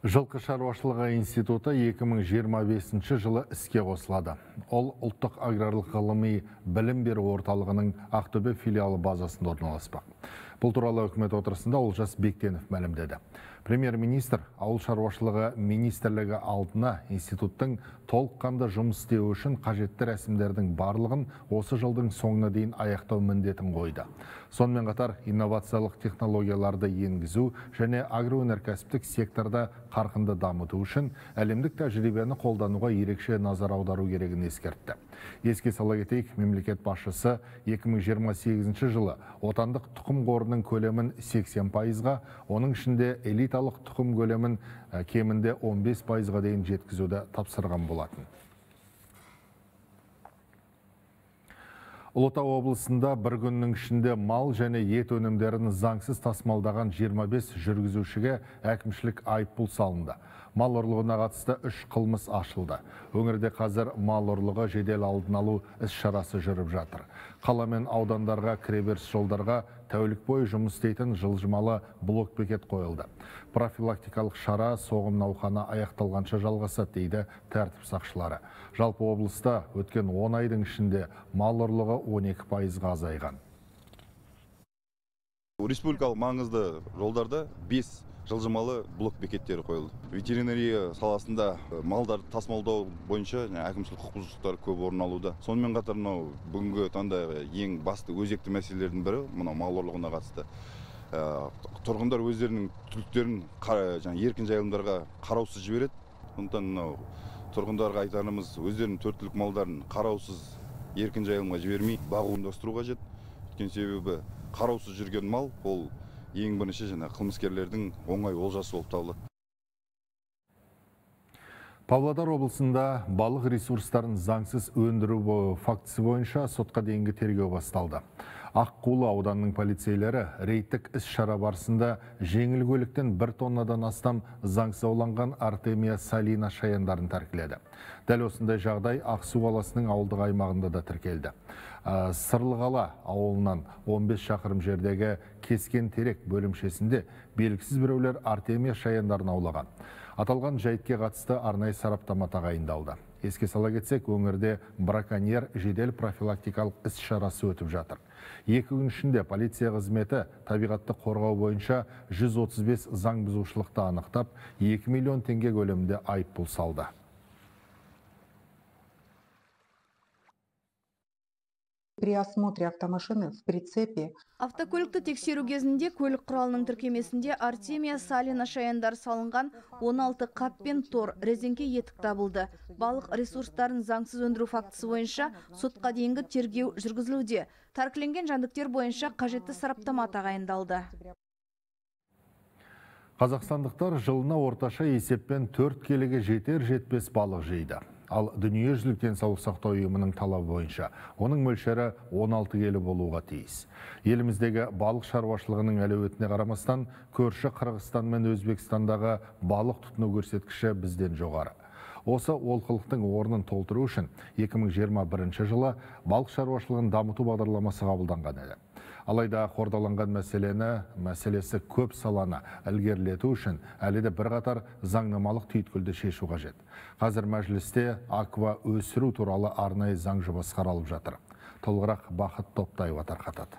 Жылқы шаруашылығы институты 2025 жылы іске қосылады. Ол ұлттық аграрлық ғылыми білім беру орталығының Ақтөбе филиалы базасында орналаспақ. Бұл туралы үкімет отырысында Олжас Бектенов мәлімдеді. Премьер-министр ауыл шаруашылығы министрлігі алдына институттың толыққанды жұмыс істеуі үшін қажетті рәсімдердің барлығын осы жылдың соңына дейін аяқтау міндетін қойды. Сонымен қатар инновациялық технологияларды енгізу және агроөнеркәсіптік секторда қарқынды дамыту үшін әлемдік тәжірибені қолдануға ерекше назар аудару керегін ескертті. Еске сала кетейік, мемлекет басшысы 2028 жылы отандық тұқым қорының көлемін 80 пайызға, оның ішінде элиталық тұқым көлемін кемінде 15 пайызға дейін жеткізуді тапсырған болатын. Ұлытау облысында бір күннің ішінде мал және ет өнімдерін заңсыз тасымалдаған 25 жүргізушіге әкімшілік айыппұл салынды. Мал ұрлығына қатысты үш қылмыс ашылды. Өңірде қазір мал ұрлығы жедел алдын алу іс шарасы жүріп жатыр. Қала мен аудандарға кіреберіс жолдарға тәулік бойы жұмыс істейтін жылжымалы блок бекет қойылды. Профилактикалық шара соғым науқаны аяқталғанша жалғасады дейді тәртіп сақшылары. Жалпы облыста өткен 10 айдың ішінде мал ұрлығы 12 пайызға азайған. Республикалық маңызды жолдарда 5 жылжымалы блок бекеттері қойылды. Ветеринария саласында малдарды тасымалдау бойынша әкімшілік құқық бұзушылықтар көп орын алуда. Сонымен қатар мынау бүгінгі таңда ең басты өзекті мәселелердің бірі мынау мал ұрлығына қатысты. Тұрғындар өздерінің түліктерін жаңағы еркін жайылымдарға қараусыз жібереді. Сондықтан мынау тұрғындарға айтарымыз өздерінің төрт түлік малдарын қараусыз еркін жайылымға жібермей бағу ұйымдастыру қажет. Өйткені себебі қараусыз жүрген мал ол ең бірінші жаңа қылмыскерлердің оңай олжасы болып табылады Павлодар облысында балық ресурстарын заңсыз өндіру фактісі бойынша сотқа дейінгі тергеу басталды. Аққулы ауданның полицейлері рейттік іс шара барысында жеңіл көліктен бір тоннадан астам заңсыз ауланған Артемия Салина шаяндарын тәркіледі. Дәл осындай жағдай Ақсу қаласының ауылдық аймағында да тіркелді. Сырлығала ауылынан 15 шақырым жердегі кескен терек бөлімшесінде белгісіз біреулер Артемия шаяндарын аулаған. Аталған жайтке қатысты арнайы сараптама тағайындалды. Еске сала кетсек, өңірде браконьер жедел профилактикалық іс шарасы өтіп жатыр. Екі күн ішінде полиция қызметі табиғатты қорғау бойынша 135 заң бұзушылықты анықтап, 2 миллион теңге көлемінде айыппұл салды. При осмотре автомашины в прицепе. Автокөлікті тексеру кезінде көлік құралының тіркемесінде артемия салина шаяндар салынған 16 қап пен тор резеңке етік табылды. Балық ресурстарын заңсыз өндіру фактісі бойынша сотқа дейінгі тергеу жүргізілуде. Тәркіленген жәндіктер бойынша қажетті сараптама тағайындалды. Қазақстандықтар жылына орташа есеппен 4 келіге жетер жетпес балық жейді. Ал дүниежүзілік денсаулық сақтау ұйымының талабы бойынша оның мөлшері 16 келі болуға тиіс. Еліміздегі балық шаруашылығының әлеуетіне қарамастан көрші қырғызстан мен өзбекстандағы балық тұтыну көрсеткіші бізден жоғары. Осы олқылықтың орнын толтыру үшін 2021 жылы балық шаруашылығын дамыту бағдарламасы қабылданған еді. Алайда қордаланған мәселені мәселесі көп саланы ілгерілету үшін әлі де бірқатар заңнамалық түйткілді шешу қажет. Қазір мәжілісте аква өсіру туралы арнайы заң жобасы қаралып жатыр. Толығырақ бақыт топтаева тарқатады.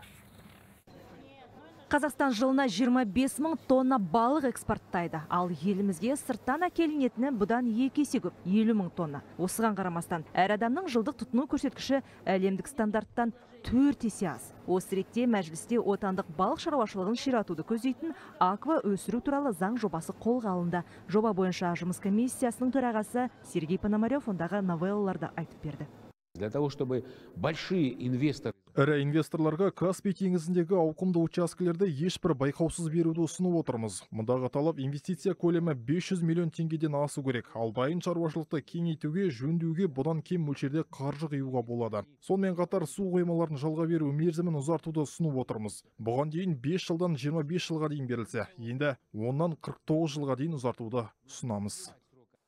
Қазақстан жылына 25 мың тонна балық экспорттайды. Ал елімізге сырттан әкелінетіні бұдан екі есе көп, 50 мың тонна. Осыған қарамастан, әр адамның жылдық тұтыну көрсеткіші әлемдік стандарттан төрт есе аз. Осы ретте мәжілісте отандық балық шаруашылығын ширатуды көздейтін аква өсіру туралы заң жобасы қолға алынды. Жоба бойынша жұмыс комиссиясының төрағасы Сергей Пономарев ондағы новеллаларды айтып берді. Для того, чтобы большие инвесторы ірі инвесторларға каспий теңізіндегі ауқымды учаскелерді ешбір байқаусыз беруді ұсынып отырмыз. Мұндағы талап инвестиция көлемі 500 миллион теңгеден асу керек. Ал дайын шаруашылықты кеңейтуге жөндеуге бұдан кем мөлшерде қаржы құюға болады. Сонымен қатар су қоймаларын жалға беру мерзімін ұзартуды ұсынып отырмыз. Бұған дейін 5 жылдан 25 жылға дейін берілсе енді оннан 49 жылға дейін ұзартуды ұсынамыз.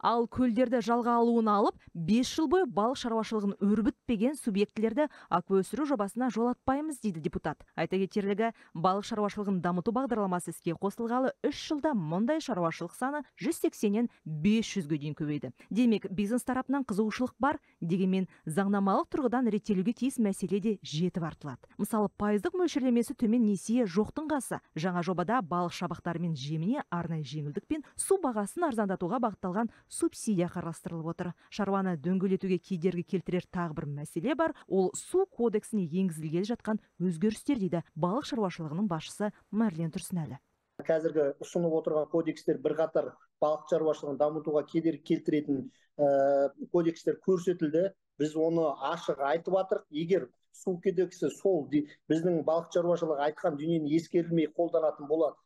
Ал көлдерді жалға алуын алып 5 жыл бойы балық шаруашылығын өрбітпеген субъектілерді аква өсіру жобасына жолатпаймыз дейді депутат. Айта кетерлігі балық шаруашылығын дамыту бағдарламасы іске қосылғалы 3 жылда мұндай шаруашылық саны 180-нен 500-ге дейін көбейді. Демек бизнес тарапынан қызығушылық бар дегенмен заңнамалық тұрғыдан реттелуге тиіс мәселе де жетіп артылады. Мысалы пайыздық мөлшерлемесі төмен несие жоқтың қасы. Жаңа жобада балық шабақтары мен жеміне арнайы жеңілдік пен су бағасын арзандатуға бағытталған субсидия қарастырылып отыр. Шаруаны дөңгелетуге кедергі келтірер тағы бір мәселе бар. Ол су кодексіне енгізілгелі жатқан өзгерістер дейді балық шаруашылығының басшысы марлен тұрсынәлі. Қазіргі ұсынып отырған кодекстер бірқатар балық шаруашылығын дамытуға кедергі келтіретін ә, кодекстер көрсетілді. Біз оны ашық айтып жатырмық егер су кодексі сол біздің балық шаруашылығы айтқан дүниені ескерілмей қолданатын болады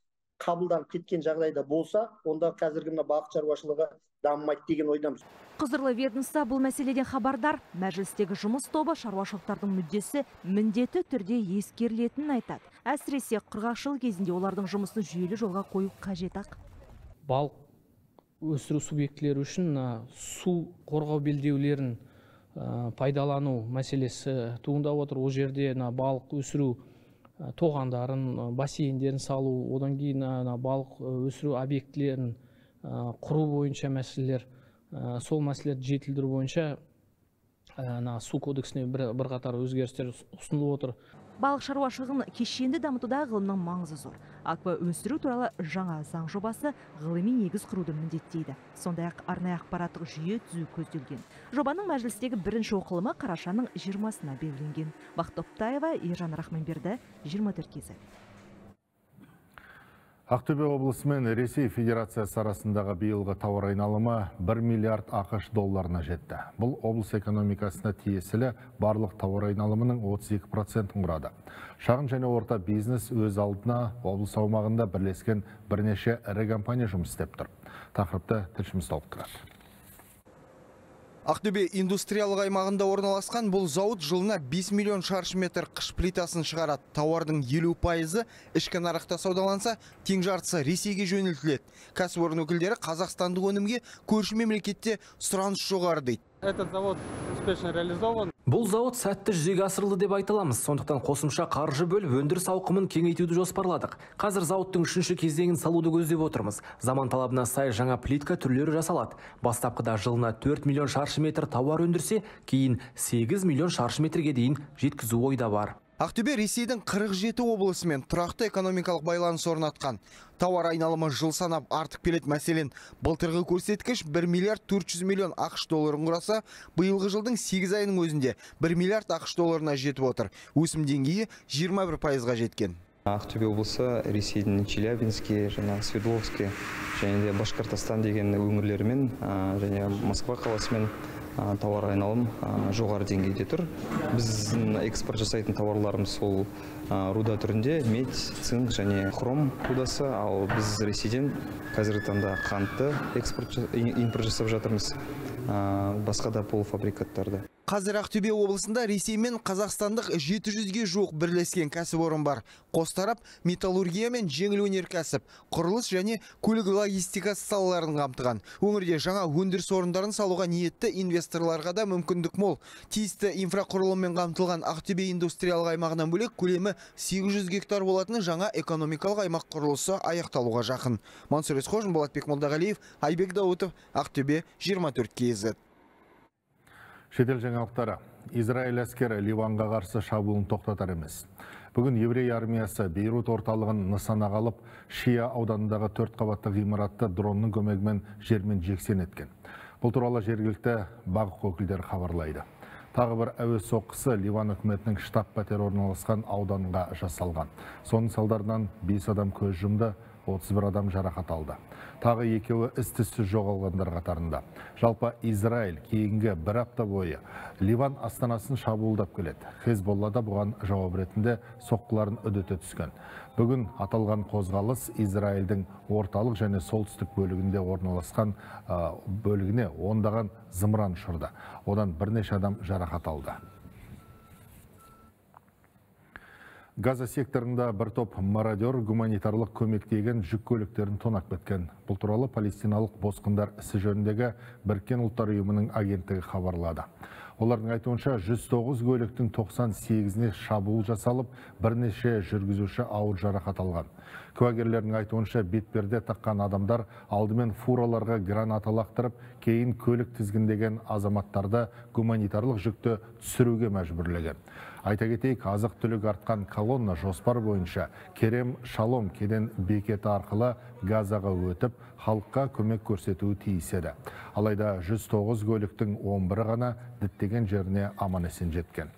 қабылданып кеткен жағдайда болса онда қазіргі мына балық шаруашылығы дамымайды деген ойдамыз. Құзырлы ведомство бұл мәселеден хабардар. Мәжілістегі жұмыс тобы шаруашылықтардың мүддесі міндетті түрде ескерілетінін айтады. Әсіресе құрғақшылық кезінде олардың жұмысын жүйелі жолға қою қажет ақ. Балық өсіру субъектілері үшін су қорғау белдеулерін пайдалану мәселесі туындап отыр. Ол жерде балық өсіру тоғандарын бассейндерін салу одан кейін балық өсіру объектілерін құру бойынша мәселелер сол мәселелерді жетілдіру бойынша ана су кодексіне бір бірқатар өзгерістер ұсынылып отыр. Балық шаруашылығын кешенді дамытуда ғылымның маңызы зор. Аква өсіру туралы жаңа заң жобасы ғылыми негіз құруды міндеттейді. Сондай ақ арнайы ақпараттық жүйе түзу көзделген. Жобаның мәжілістегі бірінші оқылымы қарашаның жиырмасына белгіленген. Бақыт топтаева ержан рахманберді 24 кезі Ақтөбе облысы мен Ресей Федерациясы арасындағы биылғы тауар айналымы 1 миллиард ақш долларына жетті. Бұл облыс экономикасына тиесілі барлық тауар айналымының 32%-ын құрады. Шағын және орта бизнес өз алдына облыс аумағында бірлескен бірнеше ірі компания жұмыс істеп тұр. Тақырыпты тілшіміз толықтырады. Ақтөбе индустриялық аймағында орналасқан бұл зауыт жылына 5 миллион шаршы метр қыш плитасын шығарады. Тауардың 50 пайызы ішкі нарықта саудаланса, тең жартысы Ресейге жөнелтіледі. Кәсіпорын өкілдері Қазақстандық өнімге көрші мемлекетте сұраныс жоғары дейді. Этот завод успешно реализован. Бұл зауыт сәтті жүзеге асырылды деп айта аламыз. Сондықтан қосымша қаржы бөліп өндіріс ауқымын кеңейтуді жоспарладық. Қазір зауыттың үшінші кезеңін салуды көздеп отырмыз. Заман талабына сай жаңа плитка түрлері жасалады. Бастапқыда жылына 4 миллион шаршы метр тауар өндірсе, кейін 8 миллион шаршы метрге дейін жеткізу ойда бар. Ақтөбе Ресейдің 47 облысымен тұрақты экономикалық байланыс орнатқан. Тауар айналымы жыл санап артып келеді мәселен. Былтырғы көрсеткіш 1 миллиард 400 миллион ақш долларын құраса, биылғы жылдың 8 айының өзінде 1 миллиард ақш долларына жетіп отыр. Өсім деңгейі 21 пайызға жеткен. ақтөбе облысы ресейдің челябинский жаңағы свердловский және де деген өңірлерімен және москва қаласымен тауар айналым жоғары деңгейде тұр. Біздің экспорт жасайтын тауарларымыз сол руда түрінде медь цинк және хром рудасы. Ал біз ресейден қазіргі таңда қантты экспорт импорт жасап жатырмыз басқа да полуфабрикаттарды. Қазір Ақтөбе облысында Ресей мен Қазақстандық 700-ге жуық бірлескен кәсіпорын бар. Қос тарап металлургия мен жеңіл өнеркәсіп, құрылыс және көлік логистикасы салаларын қамтыған. Өңірде жаңа өндіріс орындарын салуға ниетті инвесторларға да мүмкіндік мол. Тиісті инфрақұрылыммен қамтылған Ақтөбе индустриялық аймағынан бөлек көлемі 800 гектар болатын жаңа экономикалық аймақ құрылысы аяқталуға жақын. Мансұр Есқожин, Болатбек Молдағалиев, Айбек Дауытов, Ақтөбе 24 кезі. Шетел жаңалықтары. Израиль әскері Ливанға қарсы шабуылын тоқтатар емес. Бүгін еврей армиясы Бейрут орталығын нысана қалып, Шия ауданындағы төрт қабатты ғимаратты дронның көмегімен жермен жексен еткен. Бұл туралы жергілікті бақ өкілдері хабарлайды. Тағы бір әуе соққысы Ливан үкіметінің штаб пәтер орналасқан ауданға жасалған. Соның салдарынан 5 адам көз жұмды, 31 адам жарақат алды. Тағы екеуі із-түссіз жоғалғандар қатарында. Жалпы Израиль кейінгі бір апта бойы Ливан астанасын шабуылдап келеді. Хезболла да бұған жауап ретінде соққыларын үдете түскен. Бүгін аталған қозғалыс Израильдің орталық және солтүстік бөлігінде орналасқан бөлігіне ондаған зымыран ұшырды. Одан бірнеше адам жарақат алды. Газа секторында бір топ мародер гуманитарлық көмектеген жүк көліктерін тонап кеткен. Бұл туралы палестиналық босқындар ісі жөніндегі біріккен ұлттар ұйымының агенттігі хабарлады. Олардың айтуынша 109 көліктің 98-іне шабуыл жасалып, бірнеше жүргізуші ауыр жарақат алған. Куәгерлердің айтуынша бетперде таққан адамдар алдымен фураларға граната лақтырып, кейін көлік тізгіндеген азаматтарды гуманитарлық жүкті түсіруге мәжбүрлеген. Айта кетейік, азық түлік артқан колонна жоспар бойынша Керем Шалом кеден бекеті арқылы Газаға өтіп, халыққа көмек көрсетуі тиіс еді. Алайда 109 көліктің 11 ғана діттеген жеріне аман есен жеткен.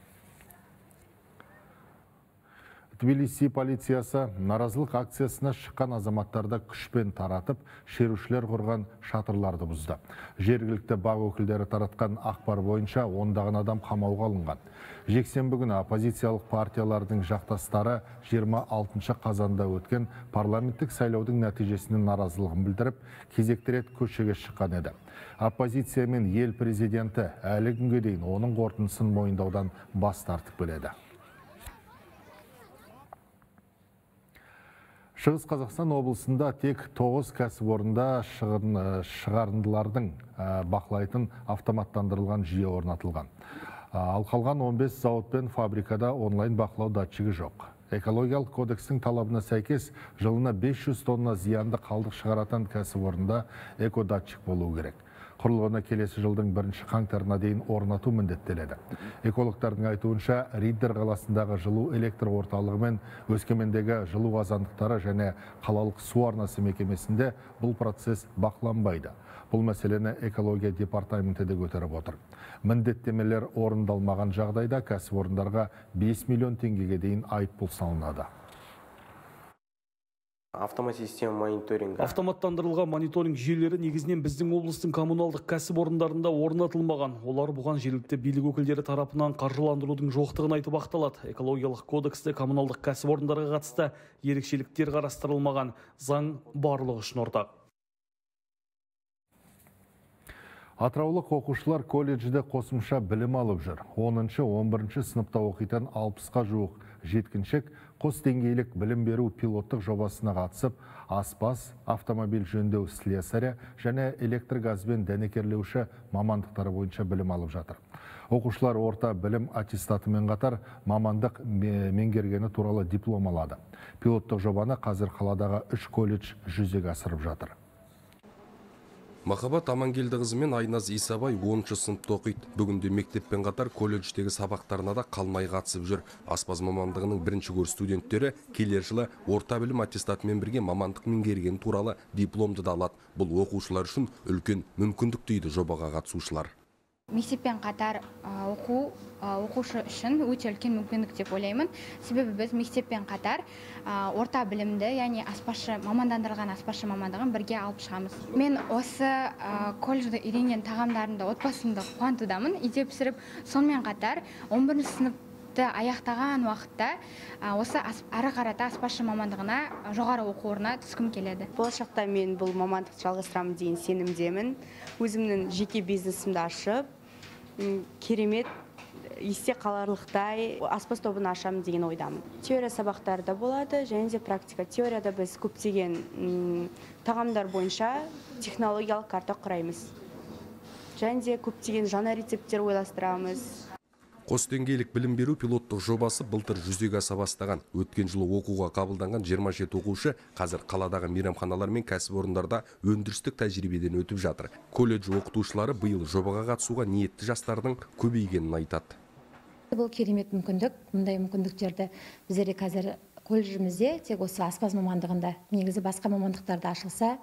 Тбилиси полициясы наразылық акциясына шыққан азаматтарды күшпен таратып, шерушілер құрған шатырларды бұзды. Жергілікті бақ өкілдері таратқан ақпар бойынша ондаған адам қамауға алынған. Жексенбі күні оппозициялық партиялардың жақтастары 26 қазанда өткен парламенттік сайлаудың нәтижесінің наразылығын білдіріп, кезекті рет көшеге шыққан еді. Оппозиция мен ел президенті әлі күнге дейін оның қорытындысын мойындаудан бас тартып келеді. Шығыс Қазақстан облысында тек 9 кәсіпорында шығын, шығарындылардың бақылайтын автоматтандырылған жүйе орнатылған. Ал қалған 15 зауыт пен фабрикада онлайн бақылау датчигі жоқ. Экологиялық кодекстің талабына сәйкес жылына 500 тонна зиянды қалдық шығаратын кәсіпорында экодатчик болуы керек құрылғыны келесі жылдың бірінші қаңтарына дейін орнату міндеттеледі. Экологтардың айтуынша риддер қаласындағы жылу электр орталығы мен өскемендегі жылу қазандықтары және қалалық су арнасы мекемесінде бұл процесс бақыланбайды. Бұл мәселені экология департаменті де көтеріп отыр. Міндеттемелер орындалмаған жағдайда кәсіпорындарға 5 миллион теңгеге дейін айыппұл салынады. Автоматсистема мониторинга. Автоматтандырылған мониторинг жүйелері негізінен біздің облыстың коммуналдық кәсіпорындарында орнатылмаған. Олар бұған жергілікті билік өкілдері тарапынан қаржыландырудың жоқтығын айтып ақталады. Экологиялық кодексте коммуналдық кәсіпорындарға қатысты ерекшеліктер қарастырылмаған. Заң барлығы үшін ортақ Атыраулық оқушылар колледжде қосымша білім алып жүр. 10-11 сыныпта оқитын 60-қа жуық жеткіншек қос деңгейлік білім беру пилоттық жобасына қатысып, аспаз, автомобиль жөндеу слесаря және электр газбен дәнекерлеуші мамандықтары бойынша білім алып жатыр. Оқушылар орта білім аттестатымен қатар мамандық меңгергені туралы диплом алады. Пилоттық жобаны қазір қаладағы үш колледж жүзеге асырып жатыр махаббат амангелдіқызы мен айназ исабай 10 сыныпта оқиды. Бүгінде мектеппен қатар колледждегі сабақтарына да қалмай қатысып жүр. Аспаз мамандығының бірінші курс студенттері келер жылы орта білім аттестатымен бірге мамандық меңгергені туралы дипломды да алады. Бұл оқушылар үшін үлкен мүмкіндік дейді жобаға қатысушылар. Мектеппен қатар оқу оқушы үшін өте үлкен мүмкіндік деп ойлаймын. Себебі біз мектеппен қатар орта білімді яғни аспазшы мамандандырылған аспазшы мамандығын бірге алып шығамыз. Мен осы колледжде үйренген тағамдарымды отбасымды қуантудамын. Үйде пісіріп сонымен қатар 11 сынып аяқтаған уақытта осы ары қарата аспазшы мамандығына жоғары оқу орнына түскім келеді. Болашақта мен бұл мамандықты жалғастырамын деген сенімдемін. Өзімнің жеке бизнесімді ашып керемет есте қаларлықтай аспаз тобын ашамын деген ойдамын. Теория сабақтары да болады және де практика. Теорияда біз көптеген тағамдар бойынша технологиялық карта құраймыз. Және де көптеген жаңа рецепттер ойластырамыз. Қос деңгейлік білім беру пилоттық жобасы былтыр жүзеге аса бастаған. Өткен жылы оқуға қабылданған 27 оқушы қазір қаладағы мейрамханалар мен кәсіпорындарда өндірістік тәжірибеден өтіп жатыр. Колледж оқытушылары биыл жобаға қатысуға ниетті жастардың көбейгенін айтады. Бұл керемет мүмкіндік. Мұндай мүмкіндіктерді біздерде қазір колледжімізде тек осы аспаз мамандығында негізі басқа мамандықтарда ашылса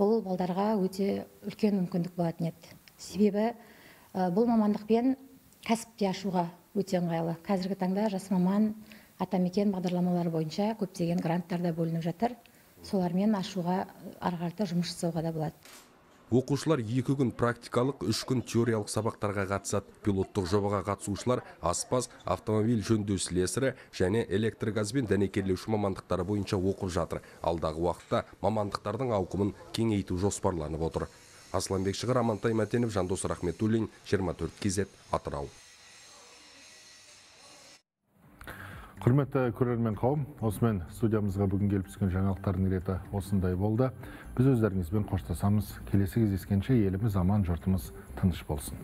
бұл балдарға өте үлкен мүмкіндік болатын еді. Себебі бұл мамандықпен кәсіп те ашуға өте ыңғайлы. Қазіргі таңда жас маман атамекен бағдарламалары бойынша көптеген гранттар да бөлініп жатыр. Солармен ашуға ары қарата жұмыс жасауға да болады. Оқушылар екі күн практикалық үш күн теориялық сабақтарға қатысады. Пилоттық жобаға қатысушылар аспаз автомобиль жөндеу слесарі және электргазбен дәнекерлеуші мамандықтары бойынша оқып жатыр. Алдағы уақытта мамандықтардың ауқымын кеңейту жоспарланып отыр. Асланбек шығыр амантай мәтенов жандос рахметуллин 24 кз атырау. Құрметті көрермен қауым осымен студиямызға бүгін келіп түскен жаңалықтардың реті осындай болды. Біз өздеріңізбен қоштасамыз. Келесі кездескенше еліміз аман жұртымыз тыныш болсын.